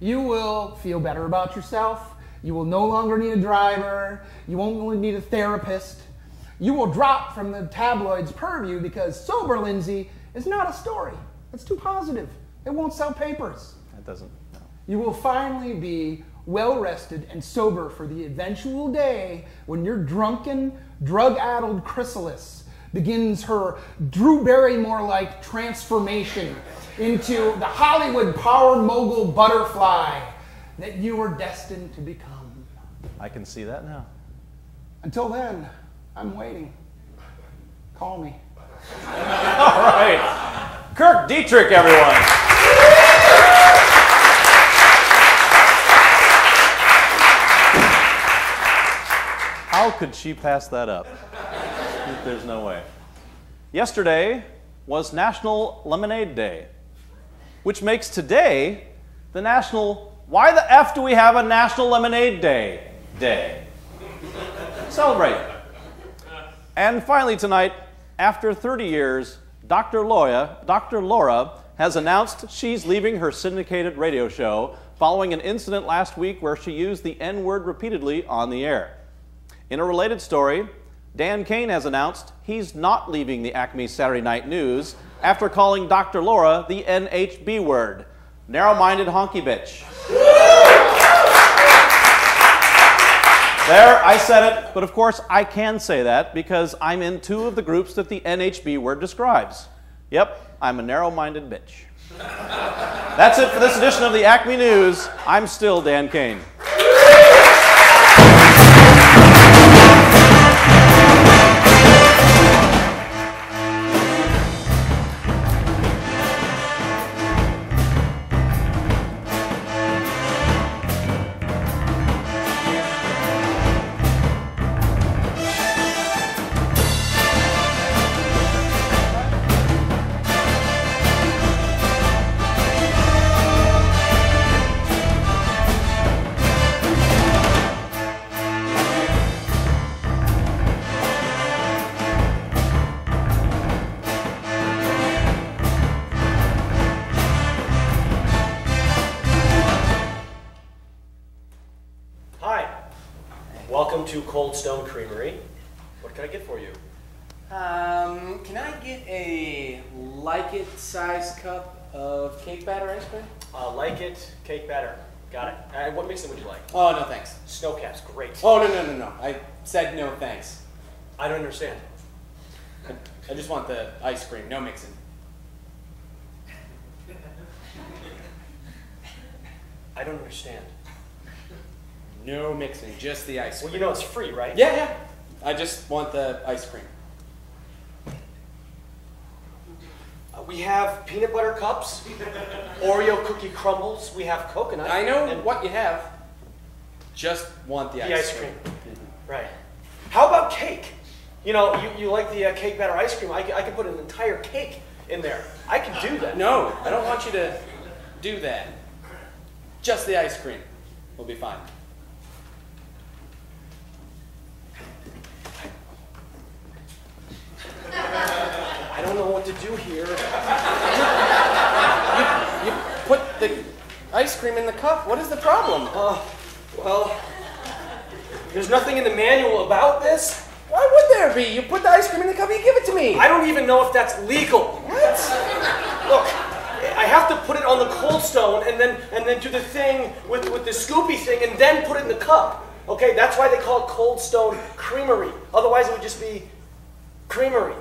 J: you will feel better about yourself. You will no longer need a driver. You won't only need a therapist. You will drop from the tabloids' purview because sober Lindsay is not a story. It's too positive. It won't sell papers.
A: That doesn't. No.
J: You will finally be well rested and sober for the eventual day when your drunken, drug addled chrysalis begins her Drew Barrymore like transformation into the Hollywood power mogul butterfly that you were destined to become.
A: I can see that now.
J: Until then, I'm waiting. Call me.
A: All right. Kirk Diedrich, everyone. How could she pass that up? There's no way. Yesterday was National Lemonade Day, which makes today the National Why the F do we have a National Lemonade Day day? Celebrate. And finally tonight, after 30 years, Dr. Laura, Dr. Laura has announced she's leaving her syndicated radio show following an incident last week where she used the N-word repeatedly on the air. In a related story, Dan Kane has announced he's not leaving the Acme Saturday Night News after calling Dr. Laura the NHB word narrow minded honky bitch. There, I said it, but of course I can say that because I'm in two of the groups that the NHB word describes. Yep, I'm a narrow minded bitch. That's it for this edition of the Acme News. I'm still Dan Kane.
B: Uh, what mixing would you like?
G: Oh, no thanks.
B: Sno-Caps, great.
G: Oh, no, no, no, no. I said no thanks.
B: I don't understand.
G: I, I just want the ice cream, no mixing.
B: I don't understand.
G: No mixing, just the ice cream.
B: Well, you know it's free, right?
G: Yeah, yeah. I just want the ice cream.
B: We have peanut butter cups, Oreo cookie crumbles. We have coconut.
G: I know
B: and
G: what you have. Just want the,
B: the
G: ice,
B: ice cream. Right. How about cake? You know, you, you like the uh, cake batter ice cream. I, I can put an entire cake in there. I can do that.
G: No, I don't want you to do that. Just the ice cream. We'll be fine.
B: I don't know what to do here.
G: You put the ice cream in the cup. What is the problem?
B: Uh, well, there's nothing in the manual about this.
G: Why would there be? You put the ice cream in the cup, you give it to me.
B: I don't even know if that's legal.
G: What?
B: Look, I have to put it on the cold stone and then and then do the thing with, with the scoopy thing and then put it in the cup. Okay, that's why they call it Cold Stone Creamery. Otherwise, it would just be creamery.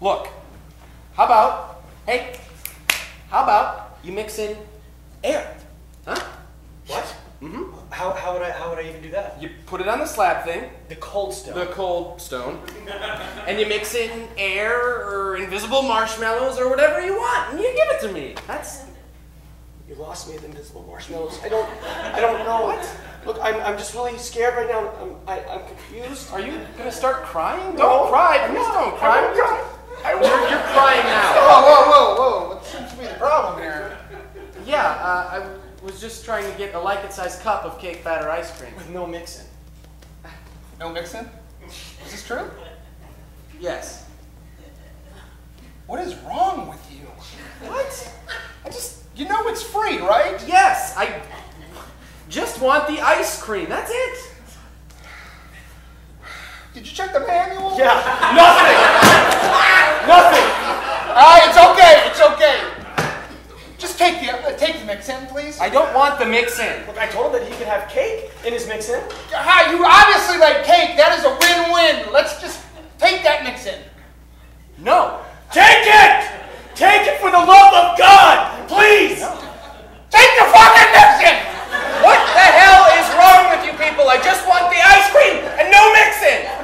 G: Look, how about, hey, how about you mix in air? Huh?
B: What?
G: Mm-hmm.
B: How, how would I how would I even do that?
G: You put it on the slab thing,
B: The cold stone.
G: the cold stone, and you mix in air or invisible marshmallows or whatever you want, and you give it to me. That's
B: You lost me at the invisible marshmallows. I don't, I don't know. What? Look, I'm, I'm just really scared right now. I'm, I, I'm confused.
G: Are you gonna start crying?
B: No,
G: Don't cry. Please
B: not.
G: don't
B: I
G: cry.
B: Won't cry. I
G: You're,
B: won't.
G: you're crying now.
J: Whoa, whoa, whoa, whoa. What seems to be the problem here?
G: Yeah, uh, I was just trying to get a like it sized cup of cake batter ice cream.
B: With no mixing.
J: No mixing? Is this true?
G: Yes.
J: What is wrong with you?
G: What?
J: I just, you know it's free, right?
G: Yes, I just want the ice cream. That's it.
J: Did you check the manual?
B: Yeah. Nothing. Nothing.
J: Ah, it's okay, it's okay. Just take the uh, take the mix in, please.
G: I don't want the mix in.
B: Look, I told him that he could have cake in his mix-in.
J: Hi, you obviously like cake. That is a win-win. Let's just take that mix in.
G: No.
B: Take it! Take it for the love of God! Please!
J: Take the fucking mix in!
G: What the hell is wrong with you people? I just want the ice cream and no mixing.
B: I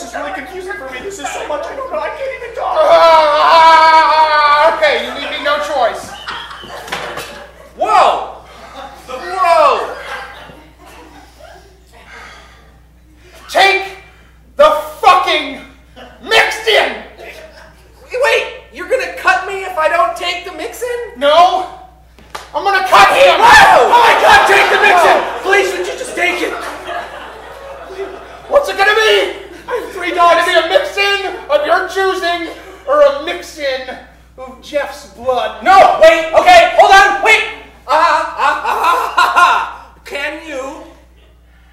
B: This is really confusing for me. This is so much. I don't know. I can't even talk.
J: Ah, okay, you leave me no choice.
G: Whoa! Whoa!
J: Take the fucking mixed in!
G: Wait, you're gonna cut me if I don't take the mixin?
J: No! I'm gonna cut him!
G: Whoa!
B: Oh my God! Take the mix-in! Please, would you just take it?
J: What's it gonna be?
B: Three dogs.
J: be a mix-in of your choosing or a mix-in of Jeff's blood?
G: No, wait, okay, hold on, wait! Ah, ah, ah, ah, ah, ah. Can you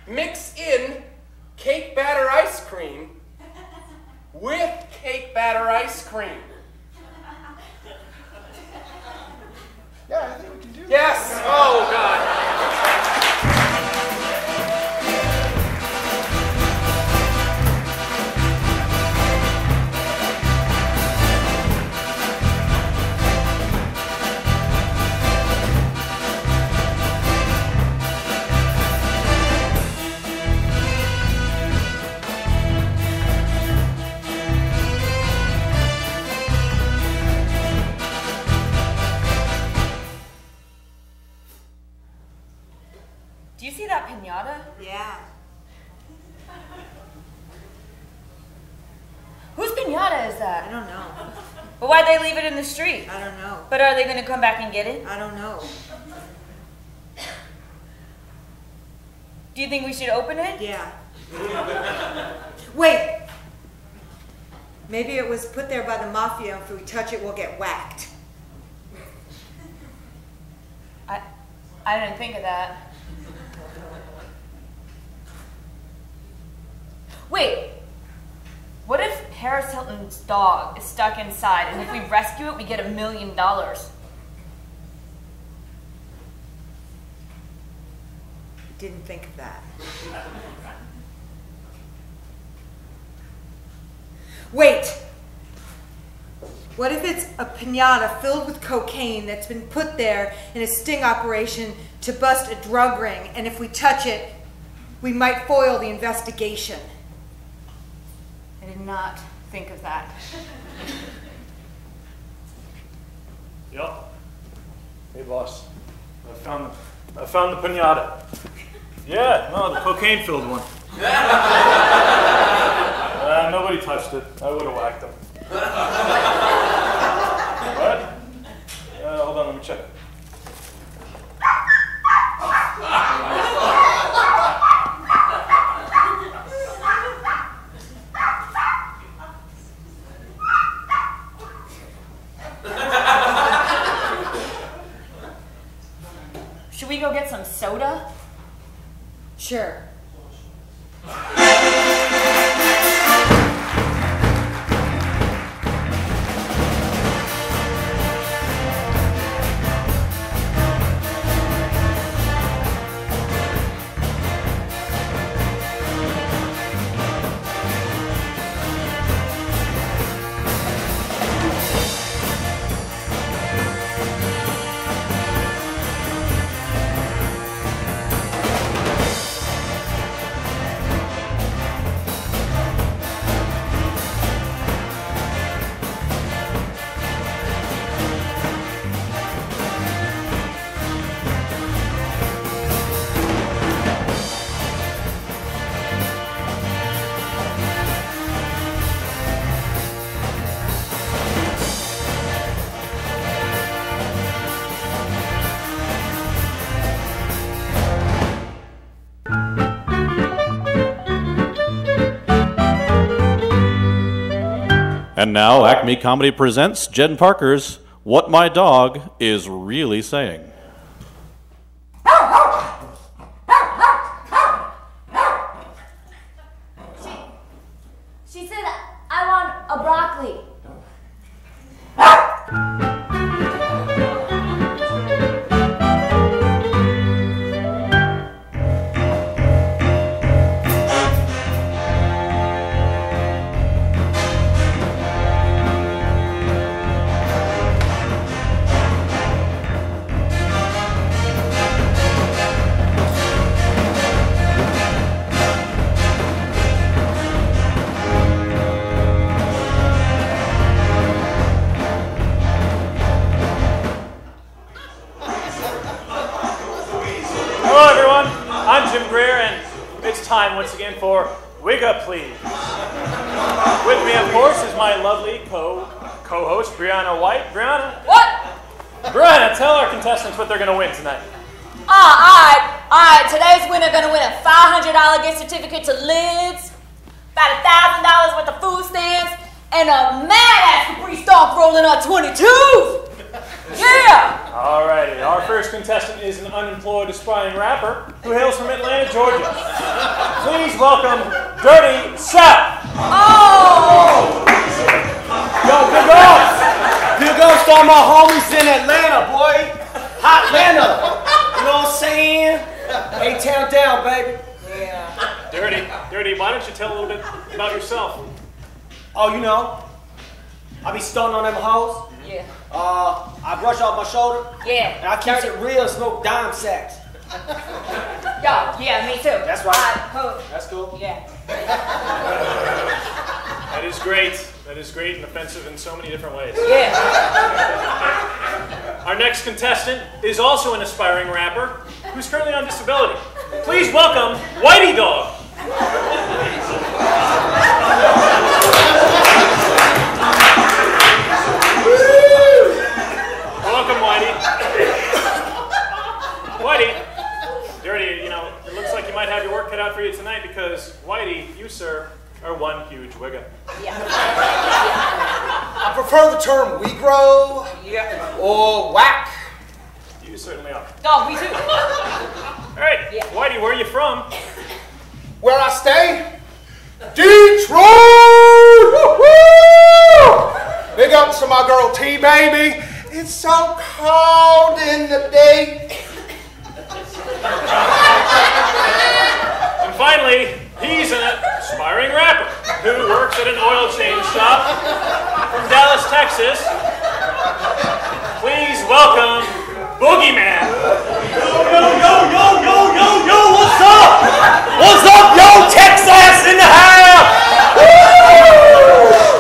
G: mix in cake batter ice cream with cake batter ice cream?
J: Yeah, I think we can do that.
G: Yes! Oh, God.
E: Pinata?
F: Yeah.
E: Whose pinata is that?
F: I don't know.
E: But why'd they leave it in the street?
F: I don't know.
E: But are they gonna come back and get it?
F: I don't know.
E: Do you think we should open it?
F: Yeah. Wait. Maybe it was put there by the mafia, and if we touch it, we'll get whacked.
E: I, I didn't think of that. Paris Hilton's dog is stuck inside, and if we rescue it, we get a million dollars.
F: Didn't think of that. Wait! What if it's a pinata filled with cocaine that's been put there in a sting operation to bust a drug ring, and if we touch it, we might foil the investigation?
E: I did not think of that.
H: Yup. Hey, boss. I found the, I found the pinata. Yeah, no, the cocaine-filled one. uh, nobody touched it. I would have whacked them. what? Uh, hold on, let me check.
A: And now, Acme Comedy presents Jen Parker's What My Dog Is Really Saying.
E: What
H: they're going to win tonight.
E: Ah, alright, alright. Today's winner gonna win a $500 gift certificate to Lids, about a thousand dollars worth of food stamps, and a mad ass Capri Stomp rolling on 22. Yeah.
H: Alrighty, our first contestant is an unemployed aspiring rapper who hails from Atlanta, Georgia. Please welcome Dirty South.
E: Oh!
B: Yo, big ups! Big ups to all my homies in Atlanta, boy! Hot Atlanta! You know what I'm saying? A-Town down, baby. Yeah.
H: Dirty, Dirty, why don't you tell a little bit about yourself?
B: Oh, you know, I be stunting on them hoes.
E: Yeah.
B: Uh, I brush off my shoulder.
E: Yeah.
B: And I keep it real smoke dime sacks.
E: Yo, yeah, me too.
B: That's right.
E: Alright, cool.
B: That's cool.
E: Yeah.
H: That is great. That is great and offensive in so many different ways.
E: Yeah.
H: Our next contestant is also an aspiring rapper who's currently on disability. Please welcome Whitey Dog. welcome, Whitey. Whitey, Dirty, you know, it looks like you might have your work cut out for you tonight because, Whitey, you, sir, are one huge wigger.
J: I prefer the term Negro
B: yeah.
J: or whack.
H: You certainly are.
E: Oh, me too.
H: All right, Whitey, where are you from?
J: Where I stay? Detroit! Woo-hoo! my girl T, baby. It's so cold in the day.
H: And finally, he's an aspiring rapper who works at an oil change shop from Dallas, Texas. Please welcome Boogeyman.
O: Yo, yo, yo, yo, yo, yo, what's up? What's up, yo, Texas in the house? Woo!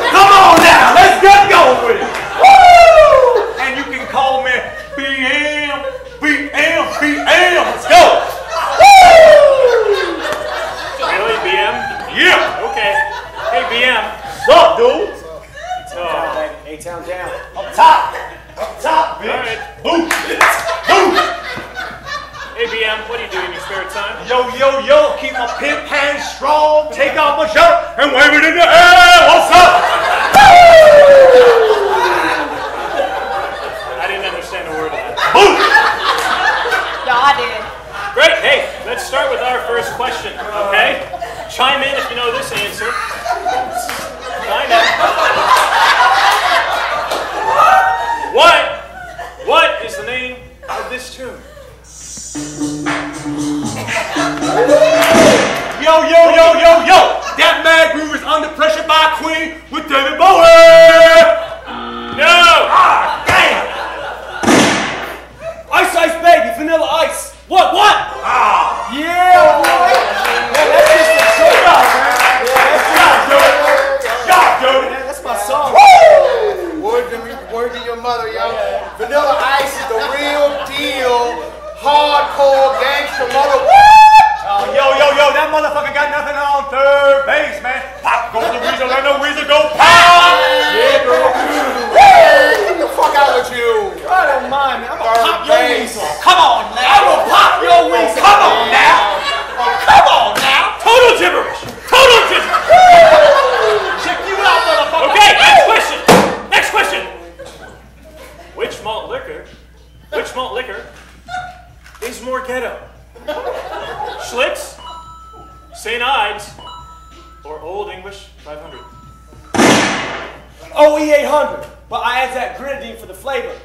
O: Come on now, let's get going with it. Woo! And you can call me BM, BM, BM. Let's go. Woo!
H: Really, BM?
O: Yeah.
H: Okay. Hey, BM.
O: What's up, dude?
H: Oh.
O: A-Town down. Up top. Up bitch.
H: All right.
O: Boom. Boom.
H: Hey, BM, what do you do in your spare time?
O: Yo, yo, yo, keep my pimp hands strong. Take off my shirt and wave it in the air. What's up?
H: I didn't understand a word of that.
O: Boom.
E: No, I did.
H: Great. Hey, let's start with our first question, okay? Chime in if you know this answer. Chime in. What? What this tune?
O: Yo, yo, yo, yo, yo. That mad groove is under pressure by Queen with David Bowie.
H: No.
O: Ah, damn.
B: Ice Ice Baby, Vanilla Ice. What, what?
O: Ah.
B: Yeah, boy. Man, that's just a show out, man. Yeah, that's
O: Yeah, dude.
J: Your mother, yo. Vanilla Ice is the real deal, hardcore gangster mother.
O: Oh, yo, yo, yo, that motherfucker got nothing on third base, man. Pop goes the weasel, let the weasel go pop.
J: Yeah. Hey, get the fuck out with you.
B: I don't mind, man. I'm gonna pop your weasel.
O: Come on now. I'm gonna pop your weasel. Come on now. Come on now.
H: Total gibberish. Total gibberish.
O: Check you out, motherfucker.
H: Okay, next question. Next question. Which malt liquor, which malt liquor is more ghetto? Schlitz, St. Ides, or Old English 500?
B: OE 800, but I add that grenadine for the flavor.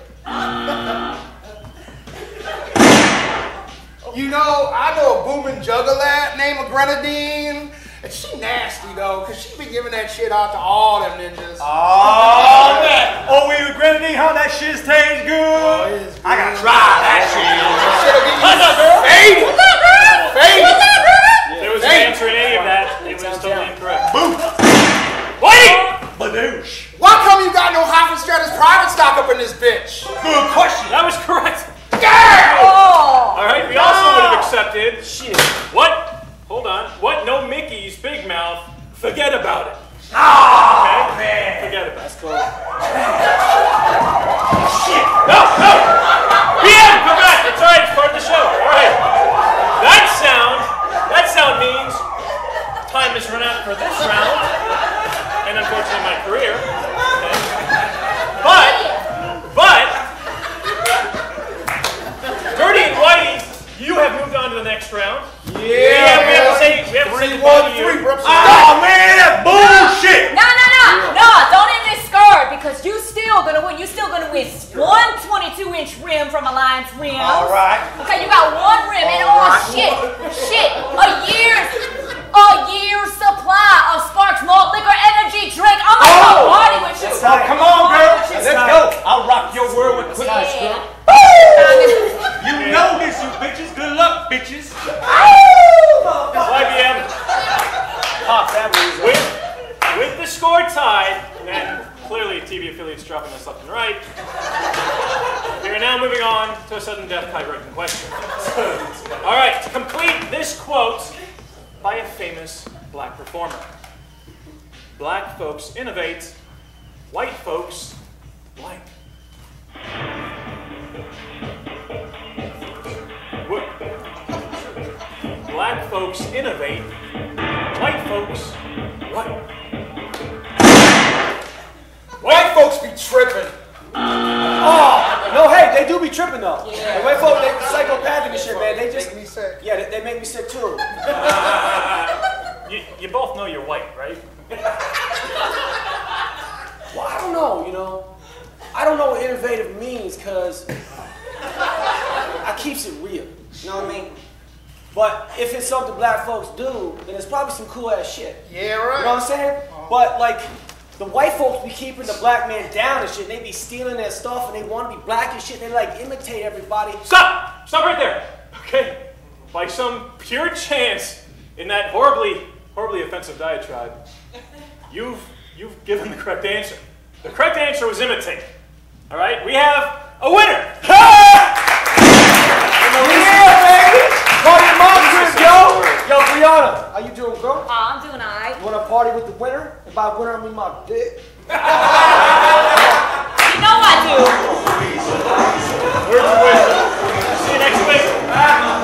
J: You know, I know a booming juggler named Grenadine. And she nasty though, cause she be giving that shit out to all them ninjas.
O: Oh, man. Oh, we with grenadine, huh? That shit tastes good. Oh, I gotta try that shit.
J: Shit'll get
O: What's up, girl?
J: faded. Faded.
H: There was no answer in any of that. It was totally incorrect.
O: Boom.
H: Wait!
O: Badoosh.
J: Why come you got no Haffenreffer private stock up in this bitch?
O: Good question.
H: That was correct.
J: Yeah!
E: Oh!
H: All right, we also would have ah. accepted. Shit. What? Hold on. What? No Mickey's Big Mouth. Forget about it.
O: Oh,
H: Okay?
O: man.
H: Forget about it. Shit. No, no. PM, come back. It's all right. It's part of the show.
B: If it's something black folks do, then it's probably some cool ass shit.
J: Yeah, right.
B: You know what I'm saying? Uh-huh. But like, the white folks be keeping the black man down and shit. They be stealing their stuff and they want to be black and shit. They like imitate everybody.
H: Stop! Stop right there. Okay? By some pure chance, in that horribly, horribly offensive diatribe, you've you've given the correct answer. The correct answer was imitate. All right? We have a winner.
B: Yeah, baby! Party your mom crib, yo! Yo, Brianna, how you doing, girl?
E: Aw, I'm doing alright.
B: You wanna party with the winner? And by winner, I mean my dick.
E: You know I do.
H: Words of wisdom. See you next week.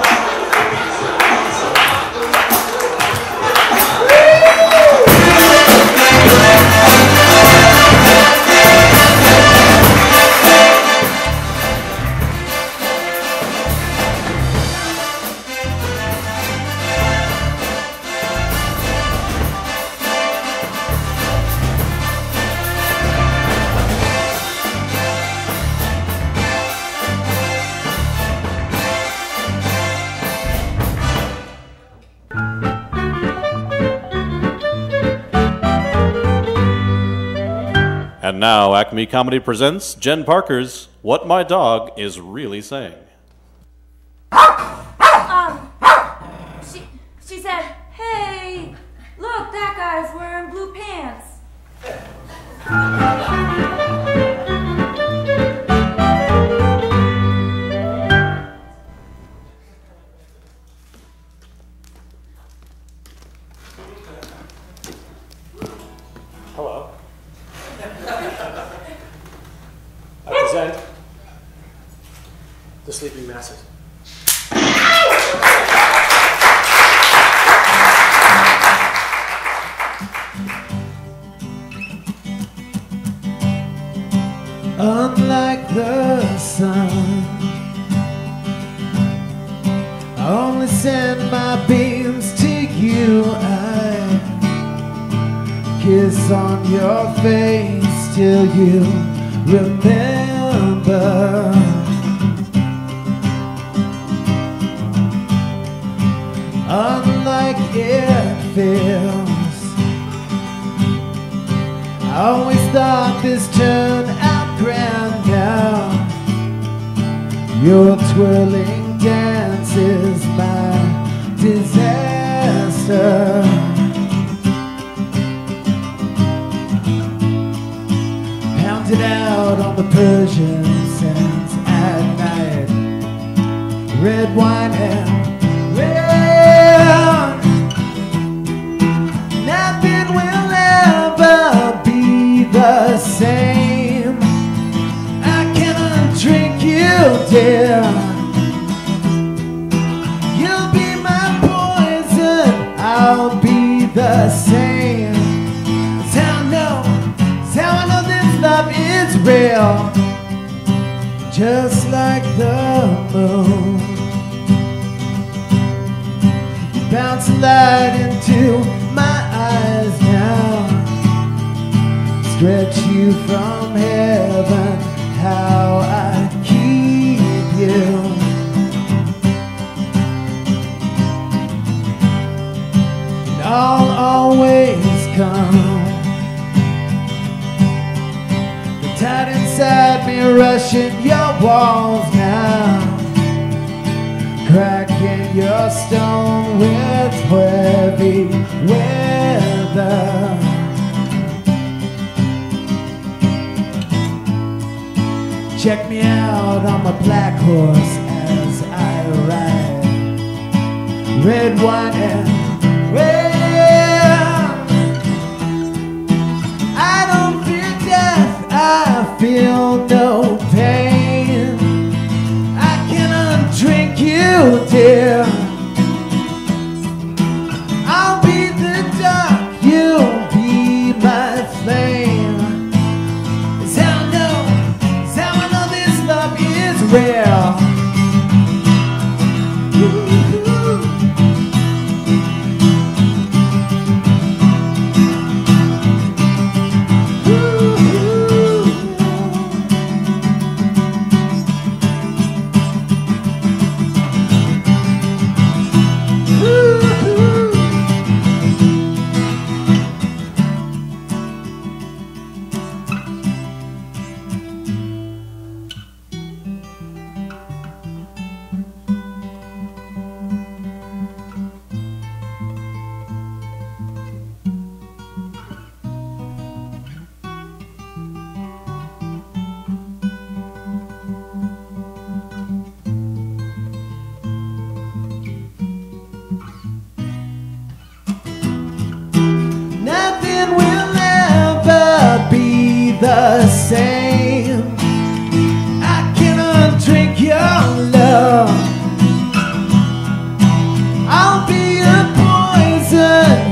A: Comedy presents Jen Parker's What My Dog Is Really Saying.
L: I'll be the same. That's how I know. That's how I know this love is real. Just like the moon. You bounce light into my eyes now. Stretch you from heaven, how I keep you. I'll always come. The tide inside me rushing your walls now cracking your stone with heavy weather. Check me out on my black horse as I ride. Red wine and I feel no pain. I cannot drink you, dear.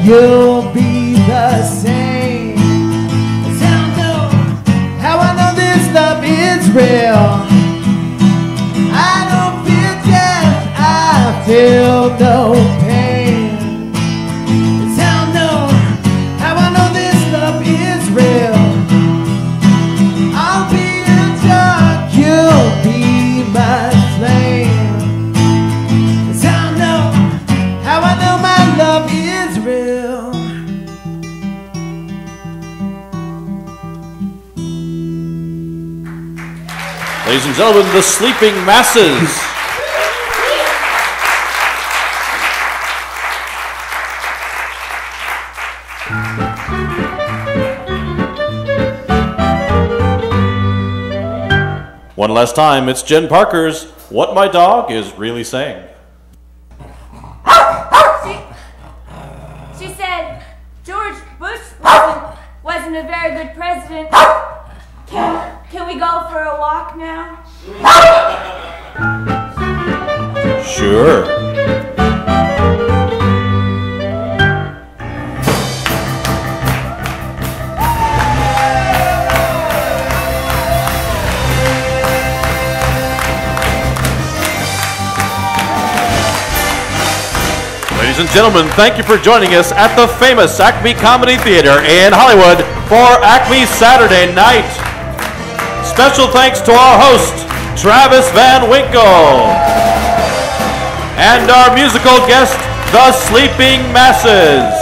L: You'll be the same. I don't know how I know this love is real. I don't feel death, I feel no
A: gentlemen, oh, the Sleeping Masses. One last time, it's Jen Parker's What My Dog Is Really Saying. Gentlemen, thank you for joining us at the famous Acme Comedy Theater in Hollywood for Acme Saturday Night. Special thanks to our host, Travis Van Winkle, and our musical guest, the Sleeping Masses.